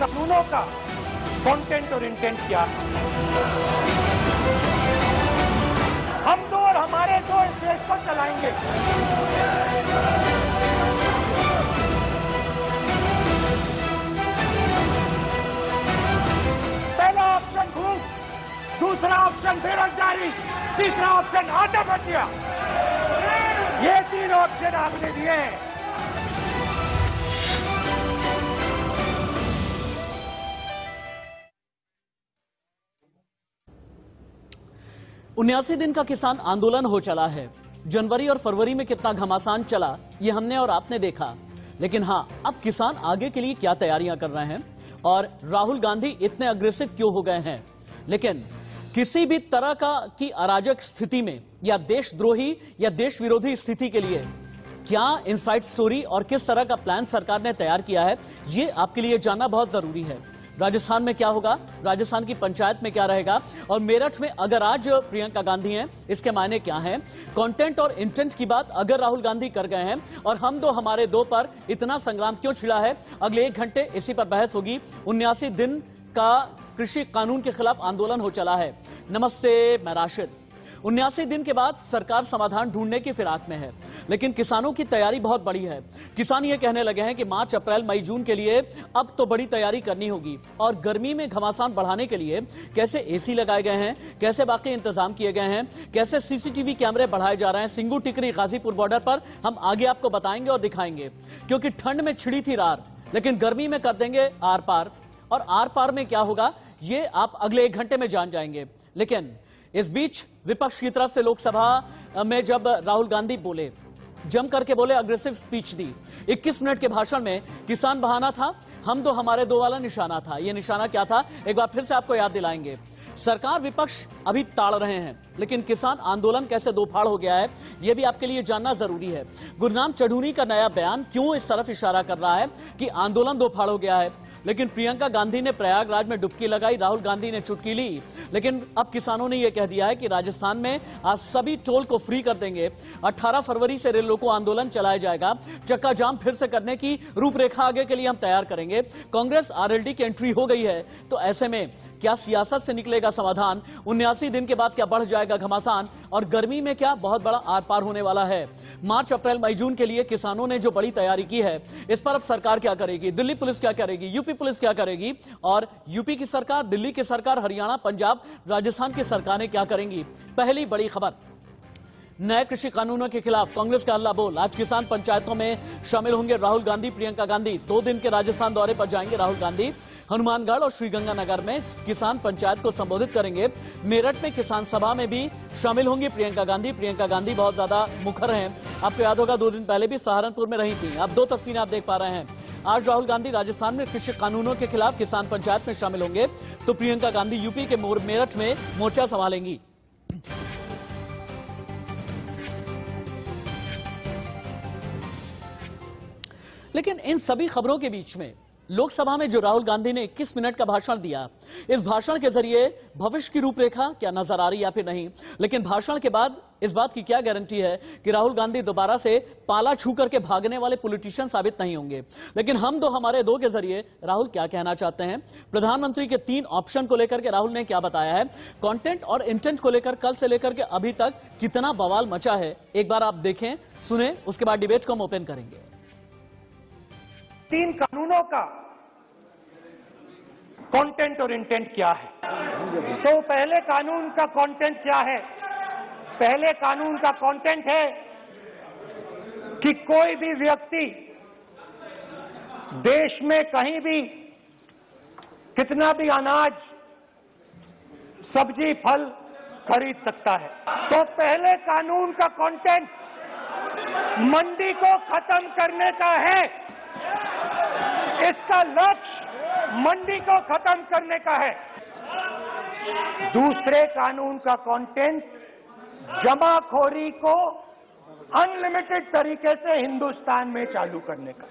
कानूनों का कंटेंट और इंटेंट क्या हम दो और हमारे दो इस देश को चलाएँगे। पहला ऑप्शन घूस, दूसरा ऑप्शन बेरोजगारी, तीसरा ऑप्शन आत्महत्या। ये तीन ऑप्शन आपने दिए हैं। उन्यासी दिन का किसान आंदोलन हो चला है। जनवरी और फरवरी में कितना घमासान चला, ये हमने और आपने देखा। लेकिन हाँ अब किसान आगे के लिए क्या तैयारियाँ कर रहे हैं? और राहुल गांधी इतने अग्रेसिव क्यों हो गए हैं? लेकिन किसी भी तरह का की अराजक स्थिति में, या देशद्रोही, या देश विरोधी स्थिति के लिए, क्या इनसाइड स्टोरी और किस तरह का प्लान सरकार ने तैयार किया है, ये आपके लिए जानना बहुत ज़रूरी है। राजस्थान में क्या होगा? राजस्थान की पंचायत में क्या रहेगा? और मेरठ में अगर आज प्रियंका गांधी हैं, इसके मायने क्या हैं? कंटेंट और इंटेंट की बात अगर राहुल गांधी कर गए हैं, और हम दो हमारे दो पर इतना संग्राम क्यों छिड़ा है? अगले एक घंटे इसी पर बहस होगी। उन्यासी दिन का कृषि कानून के खिलाफ आंदोलन हो चला है। नमस्ते, मैं राशिद। उन्यासी दिन के बाद सरकार समाधान ढूँढने की फिराक में है। लेकिन किसानों की तैयारी बहुत बड़ी है। किसान ये कहने लगे हैं कि मार्च, अप्रैल, मई, जून के लिए अब तो बड़ी तैयारी करनी होगी। और गर्मी में घमासान बढ़ाने के लिए कैसे एसी लगाए गए हैं, कैसे बाकी इंतज़ाम किए गए हैं, कैसे सीसीटीवी कैमरे बढ़ाए जा रहे हैं, सिंगू टिकरी, गाजीपुर बॉर्डर पर हम आगे आपको बताएँगे और दिखाएँगे। क्योंकि ठंड में छिड़ी थी रार, लेकिन गर्मी में कर देंगे आर पार। और आर पार में क्या होगा, ये आप अगले एक घंटे में जान जाएँगे। लेकिन इस बीच विपक्ष की तरफ़ से लोकसभा में जब राहुल गांधी बोले, जम करके बोले अग्रेसिव स्पीच दी। 21 मिनट के भाषण में किसान बहाना था, हम दो हमारे दो वाला निशाना था। यह निशाना क्या था? एक बार फिर से आपको याद दिलाएँगे। सरकार, विपक्ष अभी ताड़ रहे हैं, लेकिन किसान आंदोलन कैसे दो फाड़ हो गया है यह भी आपके लिए जानना ज़रूरी है। गुरनाम चढ़ूनी का नया बयान क्यों इस तरफ़ इशारा कर रहा है कि आंदोलन दो फाड़ हो गया है? लेकिन प्रियंका गांधी ने प्रयागराज में डुबकी लगाई, राहुल गांधी ने चुटकी ली। लेकिन अब किसानों ने यह कह दिया है कि राजस्थान में आज सभी टोल को फ्री कर देंगे। 18 फरवरी से रेल रोको आंदोलन चलाया जाएगा। चक्का जाम फिर से करने की रूपरेखा आगे के लिए हम तैयार करेंगे। कांग्रेस आरएलडी की एंट्री हो गई है तो ऐसे में क्या सियासत से निकलेगा समाधान? उन्यासी दिन के बाद क्या बढ़ जाएगा घमासान? और गर्मी में क्या बहुत बड़ा आर पार होने वाला है? मार्च, अप्रैल, मई, जून के लिए किसानों ने जो बड़ी तैयारी की है, इस पर अब सरकार क्या करेगी? दिल्ली पुलिस क्या करेगी? यूपी पुलिस क्या करेगी? और यूपी की सरकार, दिल्ली की सरकार, हरियाणा, पंजाब, राजस्थान की सरकारें क्या करेंगी? पहली बड़ी खबर। नए कृषि कानूनों के खिलाफ कांग्रेस का हल्ला बोल। आज किसान पंचायतों में शामिल होंगे राहुल गांधी, प्रियंका गांधी। दो दिन के राजस्थान दौरे पर जाएँगे राहुल गांधी। हनुमानगढ़ और श्रीगंगानगर में किसान पंचायत को संबोधित करेंगे। मेरठ में किसान सभा में भी शामिल होंगी प्रियंका गांधी। प्रियंका गांधी बहुत ज़्यादा मुखर हैं। आपको याद होगा, दो दिन पहले भी सहारनपुर में रही थी। अब दो तस्वीरें आप देख पा रहे हैं। आज राहुल गांधी राजस्थान में कृषि कानूनों के खिलाफ किसान पंचायत में शामिल होंगे। तो प्रियंका गांधी यूपी के मेरठ में मोर्चा संभालेंगी। लेकिन इन सभी खबरों के बीच में लोकसभा में जो राहुल गांधी ने 21 मिनट का भाषण दिया, इस भाषण के ज़रिए भविष्य की रूपरेखा क्या नज़र आ रही या फिर नहीं? लेकिन भाषण के बाद इस बात की क्या गारंटी है कि राहुल गांधी दोबारा से पाला छू करके भागने वाले पॉलिटिशियन साबित नहीं होंगे? लेकिन हम दो, हमारे दो के ज़रिए राहुल क्या कहना चाहते हैं? प्रधानमंत्री के तीन ऑप्शन को लेकर के राहुल ने क्या बताया है? कंटेंट और इंटेंट को लेकर कल से लेकर के अभी तक कितना बवाल मचा है? एक बार आप देखें, सुने, उसके बाद डिबेट को हम ओपन करेंगे। तीन कानूनों का कंटेंट और इंटेंट क्या है। तो पहले कानून का कंटेंट क्या है? पहले कानून का कंटेंट है कि कोई भी व्यक्ति देश में कहीं भी कितना भी अनाज, सब्ज़ी, फल खरीद सकता है। तो पहले कानून का कंटेंट मंडी को खत्म करने का है। इसका लक्ष्य मंडी को खत्म करने का है। दूसरे कानून का कंटेंट जमाखोरी को अनलिमिटेड तरीके से हिंदुस्तान में चालू करने का।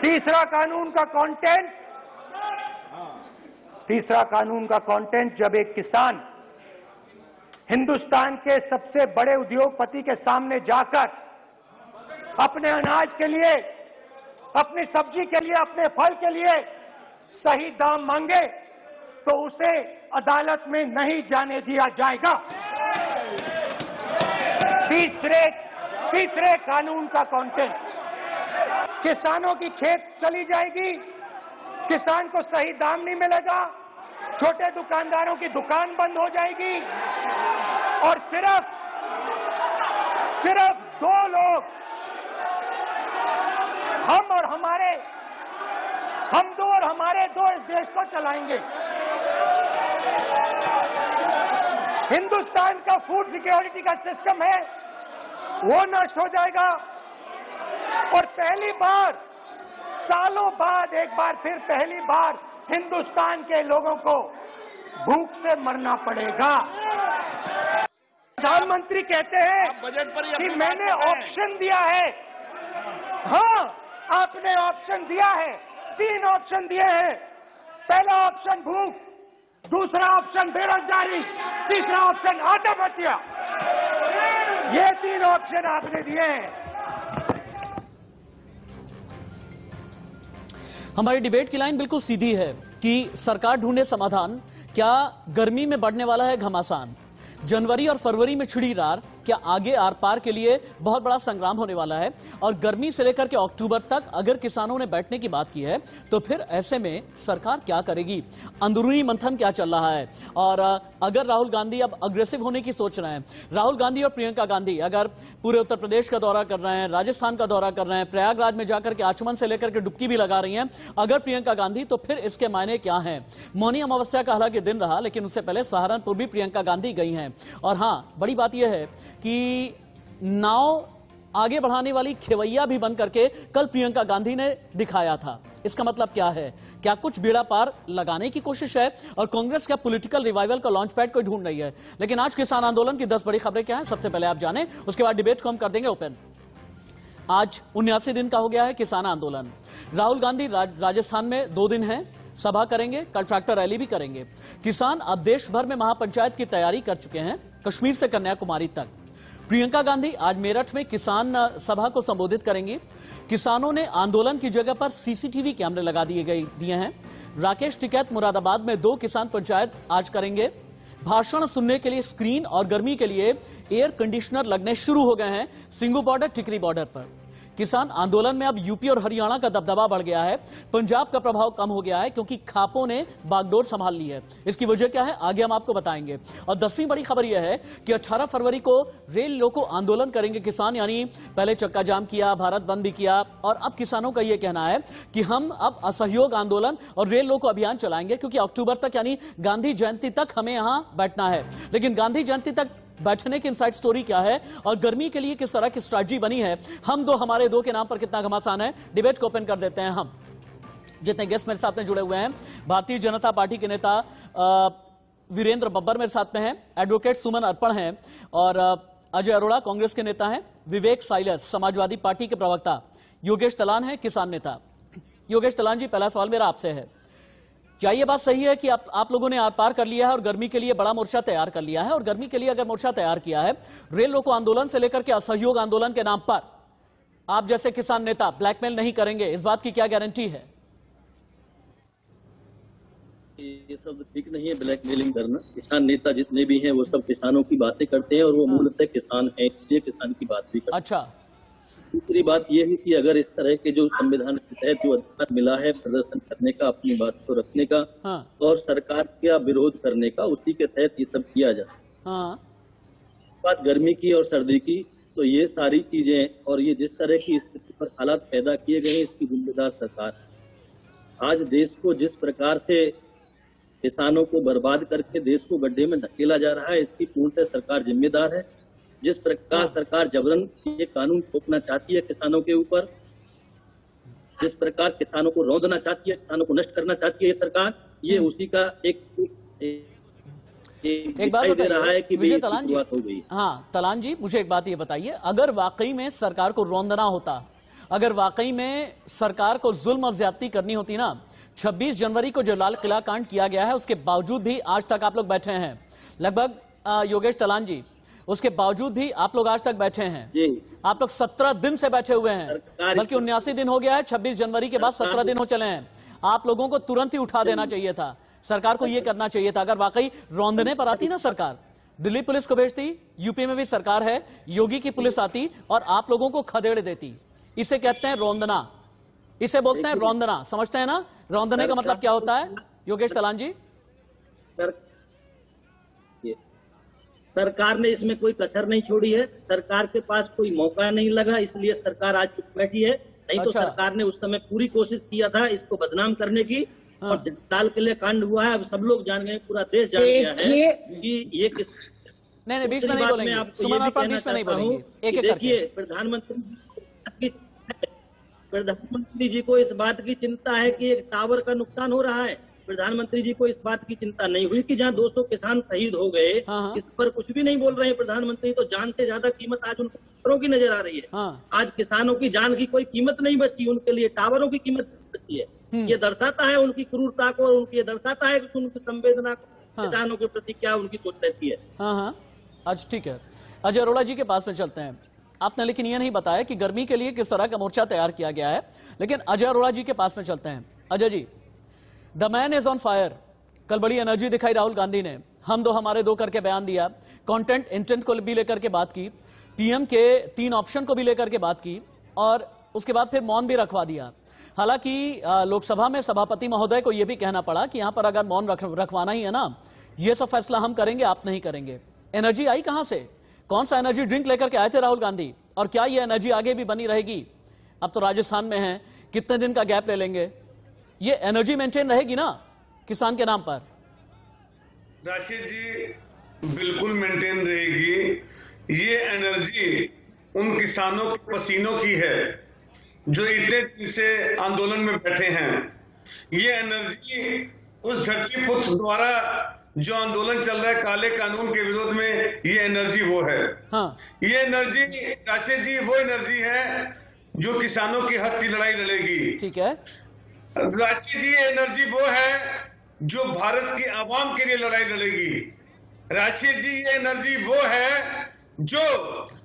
तीसरा कानून का कंटेंट तीसरा कानून का कंटेंट जब एक किसान हिंदुस्तान के सबसे बड़े उद्योगपति के सामने जाकर अपने अनाज के लिए अपनी सब्ज़ी के लिए, अपने फल के लिए सही दाम मांगे तो उसे अदालत में नहीं जाने दिया जाएगा। तीसरे तीसरे कानून का कंटेंट किसानों की खेत चली जाएगी, किसान को सही दाम नहीं मिलेगा, छोटे दुकानदारों की दुकान बंद हो जाएगी, और सिर्फ़ सिर्फ़ दो लोग हम और हमारे हम दो दो इस देश को चलाएँगे। हिंदुस्तान का फ़ूड सिक्योरिटी का सिस्टम है वो नष्ट हो जाएगा। और पहली बार सालों बाद एक बार फिर पहली बार हिंदुस्तान के लोगों को भूख से मरना पड़ेगा। प्रधानमंत्री कहते हैं बजट पर कि मैंने। ऑप्शन दिया है। हाँ आपने ऑप्शन दिया है। तीन ऑप्शन दिए हैं। पहला ऑप्शन भूख, दूसरा ऑप्शन बेरोजगारी, तीसरा ऑप्शन आत्महत्या। ये तीन ऑप्शन आपने दिए हैं। हमारी डिबेट की लाइन बिल्कुल सीधी है कि सरकार ढूंढे समाधान, क्या गर्मी में बढ़ने वाला है घमासान? जनवरी और फरवरी में छिड़ी रार क्या आगे आर पार के लिए बहुत बड़ा संग्राम होने वाला है? और गर्मी से लेकर के अक्टूबर तक अगर किसानों ने बैठने की बात की है तो फिर ऐसे में सरकार क्या करेगी? अंदरूनी मंथन क्या चल रहा है? और अगर राहुल गांधी अब अग्रेसिव होने की सोच रहे हैं, राहुल गांधी और प्रियंका गांधी अगर पूरे उत्तर प्रदेश का दौरा कर रहे हैं, राजस्थान का दौरा कर रहे हैं, प्रयागराज में जाकर के आचमन से लेकर के डुबकी भी लगा रही हैं, अगर प्रियंका गांधी तो फिर इसके मायने क्या हैं? मौनी अमावस्या का हालाँकि दिन रहा, लेकिन उससे पहले सहारनपुर भी प्रियंका गांधी गई हैं। और हाँ बड़ी बात यह है कि नाव आगे बढ़ाने वाली खेवैया भी बन करके कल प्रियंका गांधी ने दिखाया था। इसका मतलब क्या है? क्या कुछ बेड़ा पार लगाने की कोशिश है और कांग्रेस क्या पॉलिटिकल रिवाइवल का लॉन्च पैड को ढूंढ रही है? लेकिन आज किसान आंदोलन की दस बड़ी खबरें क्या है? सबसे पहले आप जाने उसके बाद डिबेट को हम कर देंगे ओपन। आज उन्यासी दिन का हो गया है किसान आंदोलन। राहुल गांधी राज, राजस्थान में दो दिन हैं सभा करेंगे कल ट्रैक्टर रैली भी करेंगे। किसान अब देश भर में महापंचायत की तैयारी कर चुके हैं कश्मीर से कन्याकुमारी तक। प्रियंका गांधी आज मेरठ में किसान सभा को संबोधित करेंगी। किसानों ने आंदोलन की जगह पर सीसीटीवी कैमरे लगा दिए गए, दिए हैं। राकेश टिकैत मुरादाबाद में दो किसान पंचायत आज करेंगे। भाषण सुनने के लिए स्क्रीन और गर्मी के लिए एयर कंडीशनर लगने शुरू हो गए हैं। सिंगू बॉर्डर, टिकरी बॉर्डर पर। किसान आंदोलन में अब यूपी और हरियाणा का दबदबा बढ़ गया है। पंजाब का प्रभाव कम हो गया है क्योंकि खापों ने बागडोर संभाल ली है। इसकी वजह क्या है? आगे हम आपको बताएँगे। और दसवीं बड़ी खबर यह है कि 18 फरवरी को रेल लोको आंदोलन करेंगे किसान, यानी पहले चक्का जाम किया, भारत बंद भी किया। और अब किसानों का यह कहना है कि हम अब असहयोग आंदोलन और रेल लोको अभियान चलाएँगे क्योंकि अक्टूबर तक, यानी गांधी जयंती तक हमें यहाँ बैठना है। लेकिन गांधी जयंती तक बैठने की इनसाइड स्टोरी क्या है और गर्मी के लिए किस तरह की स्ट्रैटेजी बनी है? हम दो, हमारे दो के नाम पर कितना घमासान है? डिबेट को ओपन कर देते हैं हम। जितने गेस्ट मेरे साथ में जुड़े हुए हैं, भारतीय जनता पार्टी के नेता वीरेंद्र बब्बर मेरे साथ में हैं एडवोकेट सुमन अर्पण हैं, और अजय अरोड़ा कांग्रेस के नेता हैं, विवेक साइलस, समाजवादी पार्टी के प्रवक्ता, योगेश तलान है, किसान नेता। योगेश तलान जी, पहला सवाल मेरा आपसे है। क्या ये बात सही है कि आप आप लोगों ने आर पार कर लिया है और गर्मी के लिए बड़ा मोर्चा तैयार कर लिया है? और गर्मी के लिए अगर मोर्चा तैयार किया है रेल लोको आंदोलन से लेकर के असहयोग आंदोलन के नाम पर आप जैसे किसान नेता ब्लैकमेल नहीं करेंगे इस बात की क्या गारंटी है? ये सब ठीक नहीं है ब्लैकमेलिंग करना। किसान नेता जितने भी हैं वो सब किसानों की बातें करते हैं और वो मूलतः किसान है इसलिए किसान की बात भी करते अच्छा। हैं दूसरी बात ये है कि अगर इस तरह के जो संविधान के तहत जो अधिकार मिला है प्रदर्शन करने का अपनी बात को रखने का हाँ। और सरकार का विरोध करने का उसी के तहत ये सब किया जाए हाँ। बात गर्मी की और सर्दी की तो ये सारी चीज़ें और ये जिस तरह की स्थिति पर हालात पैदा किए गए हैं इसकी जिम्मेदार सरकार आज देश को जिस प्रकार से किसानों को बर्बाद करके देश को गड्ढे में धकेला जा रहा है इसकी पूर्णतः सरकार जिम्मेदार है। जिस प्रकार सरकार जबरन ये कानून थोपना चाहती है किसानों के ऊपर जिस प्रकार किसानों को रौंदना चाहती है किसानों को नष्ट करना चाहती है ये सरकार ये उसी का एक एक, एक बात दे रहा है कि भाई तलान जी हो गई। हाँ तलान जी मुझे एक बात ये बताइए अगर वाकई में सरकार को रौंदना होता अगर वाकई में सरकार को जुल्म और ज्यादती करनी होती ना 26 जनवरी को जो लाल किला कांड किया गया है उसके बावजूद भी आज तक आप लोग बैठे हैं। लगभग योगेश तलान जी उसके बावजूद भी आप लोग आज तक बैठे हैं। जी। आप लोग सत्रह दिन से बैठे हुए हैं बल्कि उन्यासी दिन हो गया है छब्बीस जनवरी के बाद सत्रह दिन हो चले हैं। आप लोगों को तुरंत ही उठा देना चाहिए था। सरकार को यह करना चाहिए था। अगर वाकई रौंदने पर आती ना सरकार दिल्ली पुलिस को भेजती यूपी में भी सरकार है योगी की पुलिस आती और आप लोगों को खदेड़ देती। इसे कहते हैं रौंदना। इसे बोलते हैं रौंदना। समझते हैं ना? रौंदने का मतलब क्या होता है? योगेश तलान जी। सरकार ने इसमें कोई कसर नहीं छोड़ी है। सरकार के पास कोई मौका नहीं लगा इसलिए सरकार आज चुप बैठी है। नहीं अच्छा। तो अच्छा। सरकार ने उस समय पूरी कोशिश किया था इसको बदनाम करने की और जगताल के लिए कांड हुआ है। अब सब लोग जान गए पूरा देश जान गया है कि ये किस नहीं नहीं बीच में नहीं बोलेंगे। आपको ये सुमन भी कहना बीच में नहीं चाहता बोलेंगे। एक एक देखिए प्रधानमंत्री प्रधानमंत्री जी को इस बात की चिंता है कि एक टावर का नुकसान हो रहा है। प्रधानमंत्री जी को इस बात की चिंता नहीं हुई कि जहाँ 200 किसान शहीद हो गए हाँ, हाँ। इस पर कुछ भी नहीं बोल रहे हैं प्रधानमंत्री तो जान से ज़्यादा कीमत आज उनको टावरों की नज़र आ रही है हाँ। आज किसानों की जान की कोई कीमत नहीं बची उनके लिए टावरों की कीमत बची है हम्म। ये दर्शाता है उनकी क्रूरता को और उनकी ये दर्शाता है उनकी संवेदना को हाँ। किसानों के प्रति क्या उनकी सोच रहती है हाँ हाँ अच्छा ठीक है अजय अरोड़ा जी के पास में चलते हैं आपने लेकिन ये नहीं बताया कि गर्मी के लिए किस तरह का मोर्चा तैयार किया गया है लेकिन अजय अरोड़ा जी के पास में चलते हैं Ajay ji the man is on fire कल बड़ी एनर्जी दिखाई राहुल गांधी ने। हम दो हमारे दो करके बयान दिया। कंटेंट इंटेंट को भी लेकर के बात की। पीएम के तीन ऑप्शन को भी लेकर के बात की। और उसके बाद फिर मौन भी रखवा दिया। हालाँकि लोकसभा में सभापति महोदय को यह भी कहना पड़ा कि यहाँ पर अगर मौन रख, रखवाना ही है ना यह सब फैसला हम करेंगे आप नहीं करेंगे। एनर्जी आई कहाँ से? कौन सा एनर्जी ड्रिंक लेकर के आए थे राहुल गांधी? और क्या ये एनर्जी आगे भी बनी रहेगी? अब तो राजस्थान में है। कितने दिन का गैप ले लेंगे? ये एनर्जी मेंटेन रहेगी ना किसान के नाम पर? राशिद जी बिल्कुल मेंटेन रहेगी। ये एनर्जी उन किसानों के पसीनों की है जो इतने दिन से आंदोलन में बैठे हैं। ये एनर्जी उस धरती पुत्र द्वारा जो आंदोलन चल रहा है काले कानून के विरोध में ये एनर्जी वो है। हाँ। ये एनर्जी राशिद जी वो एनर्जी है जो किसानों के हक की लड़ाई लड़ेगी। ठीक है। राशि जी एनर्जी वो है जो भारत की आवाम के लिए लड़ाई लड़ेगी। राशि जी ये एनर्जी वो है जो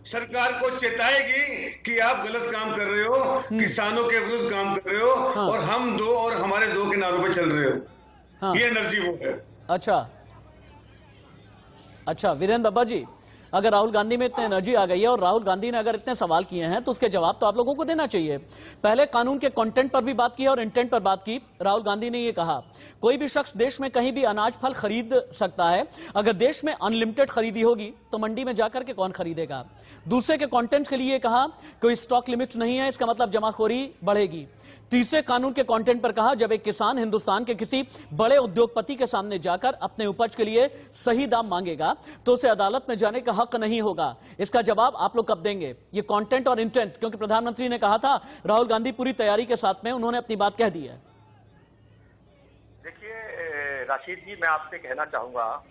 सरकार को चेताएगी कि आप गलत काम कर रहे हो किसानों के विरुद्ध काम कर रहे हो हाँ। और हम दो और हमारे दो के नारों पे चल रहे हो। हाँ। ये एनर्जी वो है। अच्छा। अच्छा वीरेंद्र अब्बा जी अगर राहुल गांधी में इतनी एनर्जी आ गई है और राहुल गांधी ने अगर इतने सवाल किए हैं तो उसके जवाब तो आप लोगों को देना चाहिए। पहले कानून के कंटेंट पर भी बात की और इंटेंट पर बात की। राहुल गांधी ने यह कहा, कोई भी शख्स देश में कहीं भी अनाज फल खरीद सकता है। अगर देश में अनलिमिटेड खरीदी होगी तो मंडी में जाकर के कौन खरीदेगा? दूसरे के कंटेंट के लिए कहा, कोई स्टॉक लिमिट नहीं है, इसका मतलब जमाखोरी बढ़ेगी. तीसरे कानून के कंटेंट पर कहा, जब एक किसान हिंदुस्तान के किसी बड़े उद्योगपति के सामने जाकर अपने उपज के लिए सही दाम मांगेगा तो उसे अदालत में जाने का हक नहीं होगा। इसका जवाब आप लोग कब देंगे? ये कंटेंट और इंटेंट क्योंकि प्रधानमंत्री ने कहा था, राहुल गांधी पूरी तैयारी के साथ में उन्होंने अपनी बात कह दी है। देखिए राशिद जी, मैं आपसे कहना चाहूँगा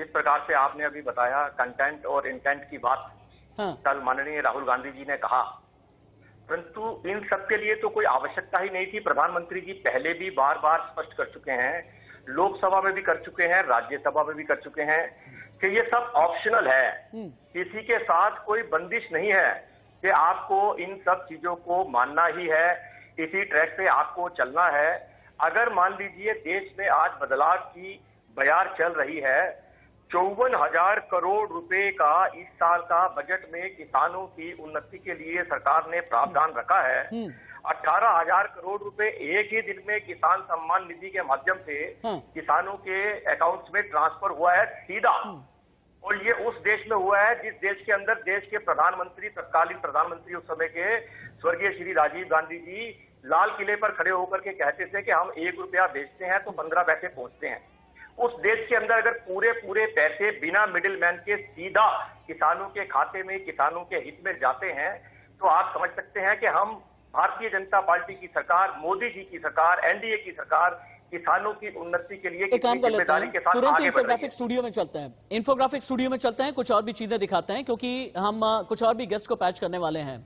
जिस प्रकार से आपने अभी बताया कंटेंट और इंटेंट की बात हाँ। कल माननीय राहुल गांधी जी ने कहा। परंतु इन सब के लिए तो कोई आवश्यकता ही नहीं थी। प्रधानमंत्री जी पहले भी बार बार स्पष्ट कर चुके हैं। लोकसभा में भी कर चुके हैं राज्यसभा में भी कर चुके हैं कि ये सब ऑप्शनल है। किसी के साथ कोई बंदिश नहीं है कि आपको इन सब चीज़ों को मानना ही है। इसी ट्रैक पे आपको चलना है। अगर मान लीजिए देश में आज बदलाव की बयार चल रही है चौवन हज़ार करोड़ रुपए का इस साल का बजट में किसानों की उन्नति के लिए सरकार ने प्रावधान रखा है। अठारह हज़ार करोड़ रुपए एक ही दिन में किसान सम्मान निधि के माध्यम से हाँ। किसानों के अकाउंट्स में ट्रांसफ़र हुआ है सीधा। और ये उस देश में हुआ है जिस देश के अंदर देश के प्रधानमंत्री तत्कालीन प्रधानमंत्री उस समय के स्वर्गीय श्री राजीव गांधी जी लाल किले पर खड़े होकर के कहते थे कि हम एक रुपया बेचते हैं तो पंद्रह पैसे पहुँचते हैं। उस देश के अंदर अगर पूरे पूरे पैसे बिना मिडिल मैन के सीधा किसानों के खाते में किसानों के हित में जाते हैं तो आप समझ सकते हैं कि हम भारतीय जनता पार्टी की सरकार मोदी जी की सरकार एनडीए की सरकार किसानों की उन्नति के लिए एक काम कर लेते हैं। तुरंत इंफोग्राफिक स्टूडियो में चलते हैं। इंफोग्राफिक स्टूडियो में चलते हैं कुछ और भी चीज़ें दिखाते हैं क्योंकि हम कुछ और भी गेस्ट को पैच करने वाले हैं।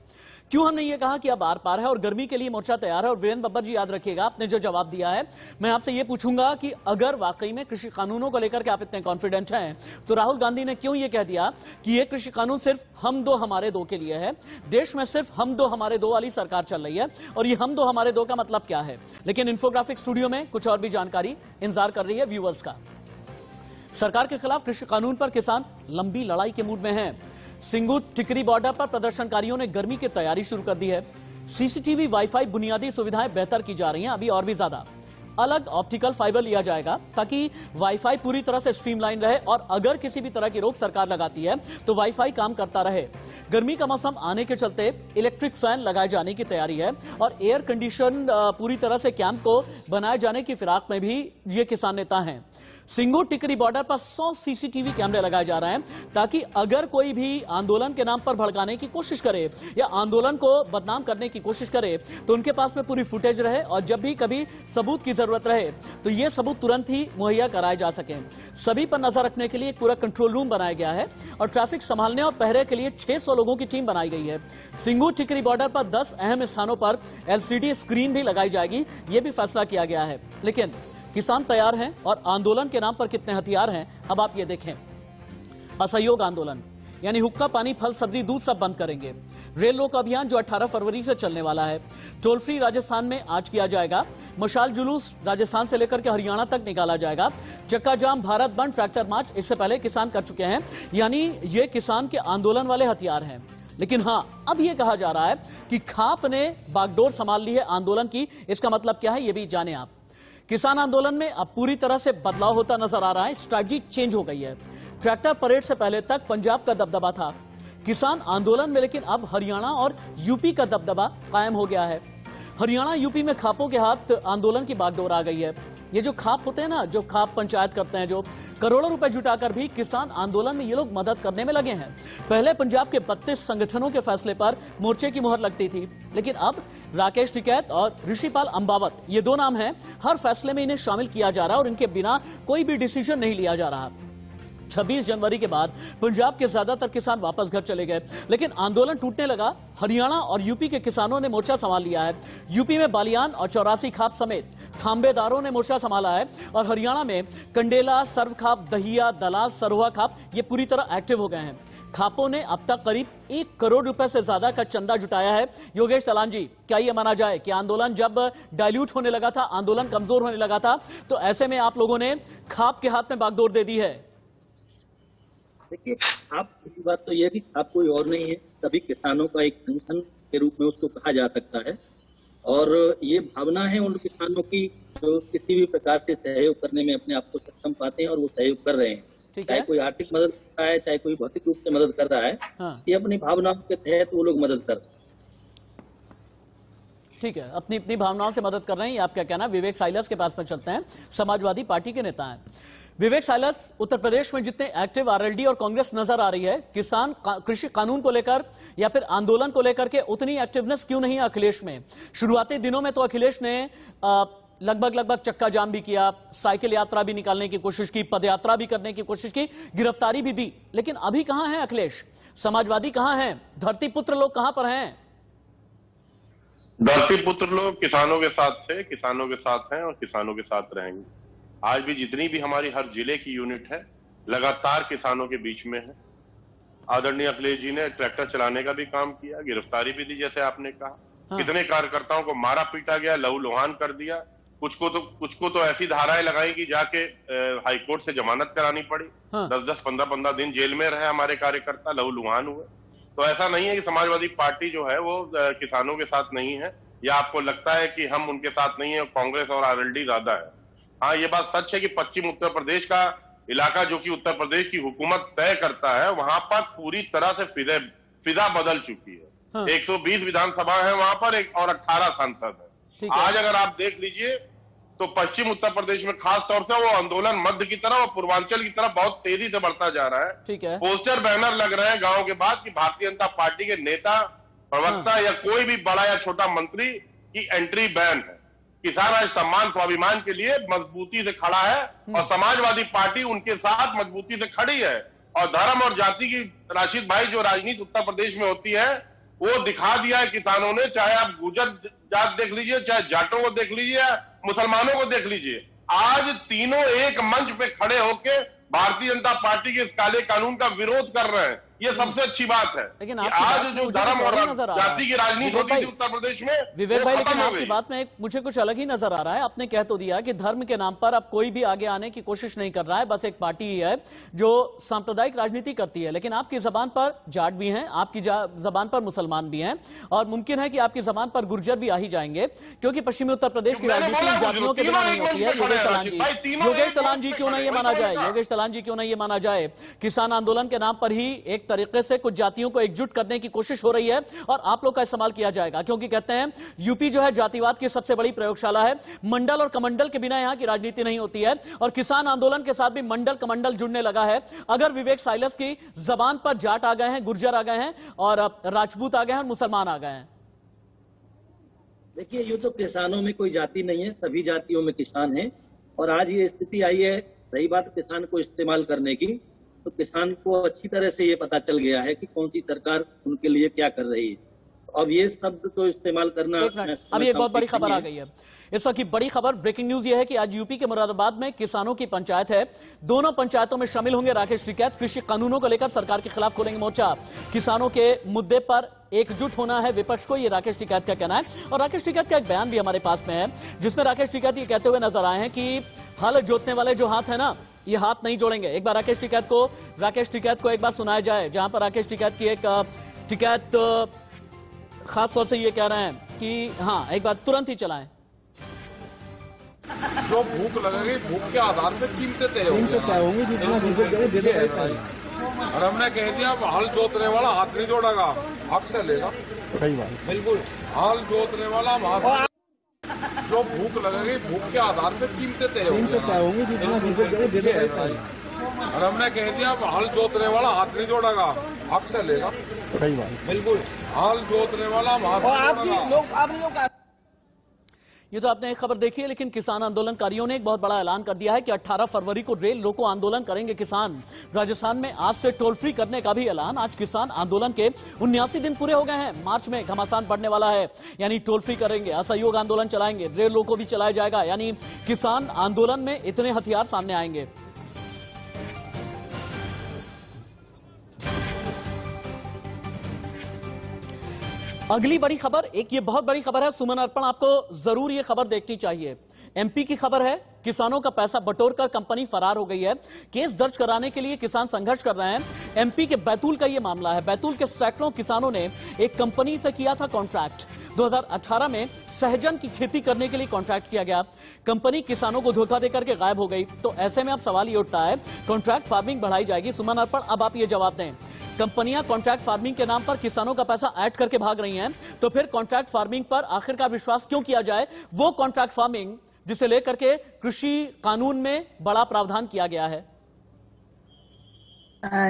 क्यों हमने ये कहा कि अब आर पार है और गर्मी के लिए मोर्चा तैयार है? और वीरेंद्र बब्बर जी याद रखिएगा, आपने जो जवाब दिया है, मैं आपसे ये पूछूँगा कि अगर वाकई में कृषि कानूनों को लेकर के आप इतने कॉन्फिडेंट हैं तो राहुल गांधी ने क्यों ये कह दिया कि ये कृषि कानून सिर्फ़ हम दो हमारे दो के लिए है? देश में सिर्फ़ हम दो हमारे दो वाली सरकार चल रही है, और ये हम दो हमारे दो का मतलब क्या है? लेकिन इन्फोग्राफिक स्टूडियो में कुछ और भी जानकारी इंतज़ार कर रही है व्यूवर्स का। सरकार के खिलाफ कृषि कानून पर किसान लंबी लड़ाई के मूड में हैं। सिंगू टिकरी बॉर्डर पर प्रदर्शनकारियों ने गर्मी की तैयारी शुरू कर दी है। सीसीटीवी, वाईफाई बुनियादी सुविधाएँ बेहतर की जा रही हैं, अभी और भी ज़्यादा। अलग ऑप्टिकल फाइबर लिया जाएगा ताकि वाईफाई पूरी तरह से स्ट्रीमलाइन रहे और अगर किसी भी तरह की रोक सरकार लगाती है तो वाईफाई काम करता रहे। गर्मी का मौसम आने के चलते इलेक्ट्रिक फ़ैन लगाए जाने की तैयारी है और एयर कंडीशन पूरी तरह से कैंप को बनाए जाने की फिराक में भी ये किसान नेता हैं। सिंगू टिकरी बॉर्डर पर 100 सीसीटीवी कैमरे लगाए जा रहे हैं ताकि अगर कोई भी आंदोलन के नाम पर भड़काने की कोशिश करे या आंदोलन को बदनाम करने की कोशिश करे तो उनके पास में पूरी फुटेज रहे और जब भी कभी सबूत की ज़रूरत रहे तो ये सबूत तुरंत ही मुहैया कराए जा सके। सभी पर नज़र रखने के लिए पूरा कंट्रोल रूम बनाया गया है और ट्रैफ़िक संभालने और पहरे के लिए 600 लोगों की टीम बनाई गई है। सिंगू टिकरी बॉर्डर पर 10 अहम स्थानों पर एलसीडी स्क्रीन भी लगाई जाएगी, ये भी फैसला किया गया है। लेकिन किसान तैयार हैं और आंदोलन के नाम पर कितने हथियार हैं, अब आप ये देखें। असहयोग आंदोलन, यानी हुक्का, पानी, फल, सब्ज़ी, दूध सब बंद करेंगे। रेल रोक अभियान जो 18 फरवरी से चलने वाला है, टोल फ्री राजस्थान में आज किया जाएगा। मशाल जुलूस राजस्थान से लेकर के हरियाणा तक निकाला जाएगा। चक्का जाम भारत बंद, ट्रैक्टर मार्च, इससे पहले किसान कर चुके हैं। यानी ये किसान के आंदोलन वाले हथियार हैं। लेकिन हाँ अब यह कहा जा रहा है कि खाप ने बागडोर संभाल ली है आंदोलन की। इसका मतलब क्या है, ये भी जाने आप। किसान आंदोलन में अब पूरी तरह से बदलाव होता नज़र आ रहा है स्ट्रैटेजी चेंज हो गई है। ट्रैक्टर परेड से पहले तक पंजाब का दबदबा था। किसान आंदोलन में लेकिन अब हरियाणा और यूपी का दबदबा कायम हो गया है। हरियाणा, यूपी में खापों के हाथ आंदोलन की बागडोर आ गई है। ये जो खाप होते हैं ना, जो खाप पंचायत करते हैं, जो करोड़ों रुपए जुटाकर भी किसान आंदोलन में ये लोग मदद करने में लगे हैं। पहले पंजाब के 32 संगठनों के फैसले पर मोर्चे की मुहर लगती थी, लेकिन अब राकेश टिकैत और ऋषिपाल अंबावत, ये दो नाम है। हर फैसले में इन्हें शामिल किया जा रहा है और इनके बिना कोई भी डिसीज़न नहीं लिया जा रहा। 26 जनवरी के बाद पंजाब के ज़्यादातर किसान वापस घर चले गए। लेकिन आंदोलन टूटने लगा। हरियाणा और यूपी के किसानों ने मोर्चा संभाल लिया है। यूपी में बालियान और चौरासी खाप समेत थाम्बेदारों ने मोर्चा संभाला है और हरियाणा में कंडेला सर्व खाप दहिया, दलाल, सरोहा खाप, ये पूरी तरह एक्टिव हो गए हैं। खापों ने अब तक करीब एक करोड़ रुपए से ज़्यादा का चंदा जुटाया है। योगेश तलान जी, क्या ये माना जाए कि आंदोलन जब डाइल्यूट होने लगा था, आंदोलन कमज़ोर होने लगा था तो ऐसे में आप लोगों ने खाप के हाथ में बागडोर दे दी है। देखिए आप की बात तो यह कि आप कोई और नहीं है सभी किसानों का एक संगठन के रूप में उसको कहा जा सकता है। और ये भावना है उन किसानों की जो किसी भी प्रकार से सहयोग करने में अपने आप को सक्षम पाते हैं और वो सहयोग कर रहे हैं। चाहे कोई आर्थिक मदद कर रहा है चाहे कोई भौतिक रूप से मदद कर रहा है हाँ। ये अपनी भावनाओं के तहत वो लोग मदद कर रहे हैं। ठीक है अपनी अपनी भावनाओं से मदद कर रहे हैं आप क्या कहना? विवेक साइलस के पास में चलते हैं समाजवादी पार्टी के नेता हैं। विवेक साइलस उत्तर प्रदेश में जितने एक्टिव आरएलडी और कांग्रेस नज़र आ रही है किसान का, कृषि कानून को लेकर या फिर आंदोलन को लेकर के उतनी एक्टिवनेस क्यों नहीं है अखिलेश में? शुरुआती दिनों में तो अखिलेश ने लगभग लगभग चक्का जाम भी किया साइकिल यात्रा भी निकालने की कोशिश की पदयात्रा भी करने की कोशिश की गिरफ्तारी भी दी। लेकिन अभी कहाँ है अखिलेश? समाजवादी कहाँ है? धरती पुत्र लोग कहाँ पर हैं? धरती पुत्र लोग किसानों के साथ थे किसानों के साथ हैं और किसानों के साथ रहेंगे। आज भी जितनी भी हमारी हर ज़िले की यूनिट है लगातार किसानों के बीच में है। आदरणीय अखिलेश जी ने ट्रैक्टर चलाने का भी काम किया गिरफ्तारी भी दी जैसे आपने कहा। हाँ। कितने कार्यकर्ताओं को मारा पीटा गया लहू लुहान कर दिया। कुछ को तो कुछ को तो ऐसी धाराएँ लगाई कि जाके हाईकोर्ट से जमानत करानी पड़ी। हाँ। दस दस पंद्रह पंद्रह दिन जेल में रहे हमारे कार्यकर्ता लहू लुहान हुए। तो ऐसा नहीं है कि समाजवादी पार्टी जो है वो किसानों के साथ नहीं है। या आपको लगता है कि हम उनके साथ नहीं है कांग्रेस और आरएलडी ज़्यादा है? हाँ ये बात सच है कि पश्चिम उत्तर प्रदेश का इलाका जो कि उत्तर प्रदेश की हुकूमत तय करता है वहाँ पर पूरी तरह से फिजा फिजा बदल चुकी है हाँ। है 120 विधानसभा है वहाँ पर एक और 18 सांसद है है। आज अगर आप देख लीजिए तो पश्चिम उत्तर प्रदेश में खास तौर से वो आंदोलन मध्य की तरफ़ और पूर्वांचल की तरफ़ बहुत तेज़ी से बढ़ता जा रहा है ठीक है पोस्टर बैनर लग रहे हैं गाँव के बाद कि भारतीय जनता पार्टी के नेता प्रवक्ता हाँ। या कोई भी बड़ा या छोटा मंत्री की एंट्री बैन है किसान आज सम्मान स्वाभिमान के लिए मजबूती से खड़ा है हम्म। और समाजवादी पार्टी उनके साथ मजबूती से खड़ी है और धर्म और जाति की राशिद भाई जो राजनीति उत्तर प्रदेश में होती है वो दिखा दिया है किसानों ने चाहे आप गुजर जात देख लीजिए चाहे जाटों को देख लीजिए मुसलमानों को देख लीजिए आज तीनों एक मंच पे खड़े होके भारतीय जनता पार्टी के इस काले कानून का विरोध कर रहे हैं ये सबसे अच्छी बात है लेकिन आज जो धर्म और। जाति की राजनीति होती थी उत्तर प्रदेश में विवेक भाई लेकिन आपकी बात में मुझे कुछ अलग ही नज़र आ रहा है। आपने कह तो दिया कि धर्म के नाम पर अब कोई भी आगे आने की कोशिश नहीं कर रहा है बस एक पार्टी ही है जो सांप्रदायिक राजनीति करती है। लेकिन आपकी जबान पर जाट भी हैं आपकी जबान पर मुसलमान भी हैं और मुमकिन है कि आपकी जबान पर गुर्जर भी आ ही जाएँगे क्योंकि पश्चिमी उत्तर प्रदेश की राजनीति जातियों के बिना नहीं होती है। योगेश तलान जी योगेश तलान जी क्यों नहीं ये माना जाए? योगेश तलान जी क्यों नहीं ये माना जाए? किसान आंदोलन के नाम पर ही एक तरीके से कुछ जातियों को एकजुट करने की कोशिश हो रही है और आप लोग का इस्तेमाल किया जाएगा। क्योंकि कहते हैं, यूपी जो है जातिवाद की सबसे बड़ी प्रयोगशाला है। मंडल और कमंडल के बिना यहाँ की राजनीति नहीं होती है और किसान आंदोलन के साथ भी मंडल कमंडल जुड़ने लगा है। अगर विवेक साइलस की जबान पर जाट आ गए हैं, गुर्जर आ गए हैं और राजपूत आ गए हैं और मुसलमान आ गए हैं। देखिए, ये तो किसानों में कोई जाति नहीं है, सभी जातियों में किसान हैं। और आज ये स्थिति आई है, रही बात किसान को इस्तेमाल करने की। तो किसान को अच्छी तरह से ये पता चल गया है कि कौन सी सरकार उनके लिए क्या कर रही है। अब ये शब्द तो इस्तेमाल करना अभी एक बहुत बड़ी खबर आ गई है। इस वक्त की बड़ी खबर ब्रेकिंग न्यूज़ ये है कि आज यूपी के मुरादाबाद में किसानों की पंचायत है। दोनों पंचायतों में शामिल होंगे राकेश टिकैत कृषि कानूनों को लेकर सरकार के खिलाफ खोलेंगे मोर्चा। किसानों के मुद्दे पर एकजुट होना है विपक्ष को ये राकेश टिकैत का कहना है। और राकेश टिकैत का एक बयान भी हमारे पास में है जिसमें राकेश टिकैत ये कहते हुए नज़र आए हैं कि हल जोतने वाले जो हाथ है ना ये हाथ नहीं जोड़ेंगे। एक बार राकेश टिकैत को राकेश टिकैत को एक बार सुनाया जाए जहाँ पर राकेश टिकैत की एक टिकैत खास तौर से ये कह रहे हैं कि हाँ एक बार तुरंत ही चलाएँ। जो भूख लगेगी भूख के आधार पे कीमतें तय होंगी। है। और हमने कह दिया अब हल जोतने वाला हाथ नहीं जोड़ेगा। हक से लेगा सही बात। बिल्कुल। हल जोतने वाला हम हाथ जो भूख लगेगी भूख के आधार पे कीमतें तय होंगी। है। और हमने कह दिया अब हल जोतने वाला हाथ नहीं जोड़ेगा हक से लेगा। सही बात। बिल्कुल। हल जोतने वाला हम हाथ नहीं जोड़ेगा। ये तो आपने एक खबर देखी है, लेकिन किसान आंदोलनकारियों ने एक बहुत बड़ा ऐलान कर दिया है कि 18 फरवरी को रेल रोको आंदोलन करेंगे किसान। राजस्थान में आज से टोल फ्री करने का भी ऐलान। आज किसान आंदोलन के उन्यासी दिन पूरे हो गए हैं। मार्च में घमासान बढ़ने वाला है। यानी टोल फ्री करेंगे, असहयोग आंदोलन चलाएँगे, रेल रोको भी चलाया जाएगा। यानी किसान आंदोलन में इतने हथियार सामने आएँगे। अगली बड़ी खबर, एक ये बहुत बड़ी खबर है, सुमन अर्पण, आपको ज़रूर ये खबर देखनी चाहिए। एमपी की खबर है किसानों का पैसा बटोरकर कंपनी फरार हो गई है। केस दर्ज कराने के लिए किसान संघर्ष कर रहे हैं। एमपी के बैतूल का ये मामला है। बैतूल के सैकड़ों किसानों ने एक कंपनी से किया था कॉन्ट्रैक्ट। 2018 में सहजन की खेती करने के लिए कॉन्ट्रैक्ट किया गया। कंपनी किसानों को धोखा देकर के गायब हो गई। तो ऐसे में अब सवाल ये उठता है, कॉन्ट्रैक्ट फ़ार्मिंग बढ़ाई जाएगी? सुमन अर्पण, अब आप ये जवाब दें। कंपनियाँ कॉन्ट्रैक्ट फ़ार्मिंग के नाम पर किसानों का पैसा ऐड करके भाग रही हैं। तो फिर कॉन्ट्रैक्ट फ़ार्मिंग पर आखिरकार विश्वास क्यों किया जाए? वो कॉन्ट्रैक्ट फ़ार्मिंग, जिसे लेकर के कृषि कानून में बड़ा प्रावधान किया गया है।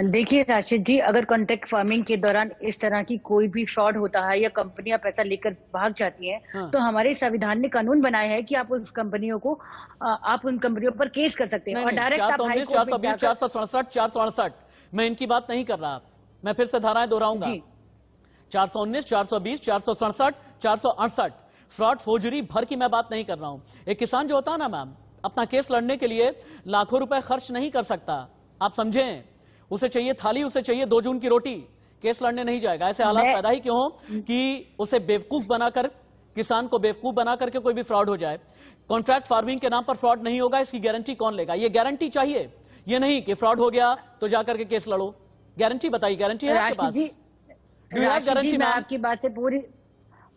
देखिए राशिद जी अगर कॉन्ट्रैक्ट फ़ार्मिंग के दौरान इस तरह की कोई भी फ्रॉड होता है या कंपनियाँ पैसा लेकर भाग जाती हैं हाँ। तो हमारे संविधान ने कानून बनाया है कि आप उस कंपनियों को आप उन कंपनियों पर केस कर सकते हैं। और डायरेक्ट चार सौ उन्नीस चार सौ बीस चार सौ सड़सठ चार सौ अड़सठ। मैं इनकी बात नहीं कर रहा मैं फिर से धाराएँ दोहराऊँगा। चार सौ उन्नीस चार सौ बीस चार सौ सड़सठ चार सौ अड़सठ। फ्रॉड फोजरी भर की मैं बात नहीं कर रहा हूँ। एक किसान जो होता है ना मैम अपना केस लड़ने के लिए लाखों रुपए खर्च नहीं कर सकता। आप समझें उसे चाहिए थाली उसे चाहिए दो जून की रोटी। केस लड़ने नहीं जाएगा। ऐसे हालात पैदा ही क्यों हो कि उसे बेवकूफ़ बनाकर किसान को बेवकूफ़ बना करके कोई भी फ्रॉड हो जाए। कॉन्ट्रैक्ट फ़ार्मिंग के नाम पर फ्रॉड नहीं होगा इसकी गारंटी कौन लेगा? ये गारंटी चाहिए। ये नहीं कि फ्रॉड हो गया तो जाकर के केस लड़ो। गारंटी बताइए गारंटी है आपके पास? जी मैं आपकी बात से पूरी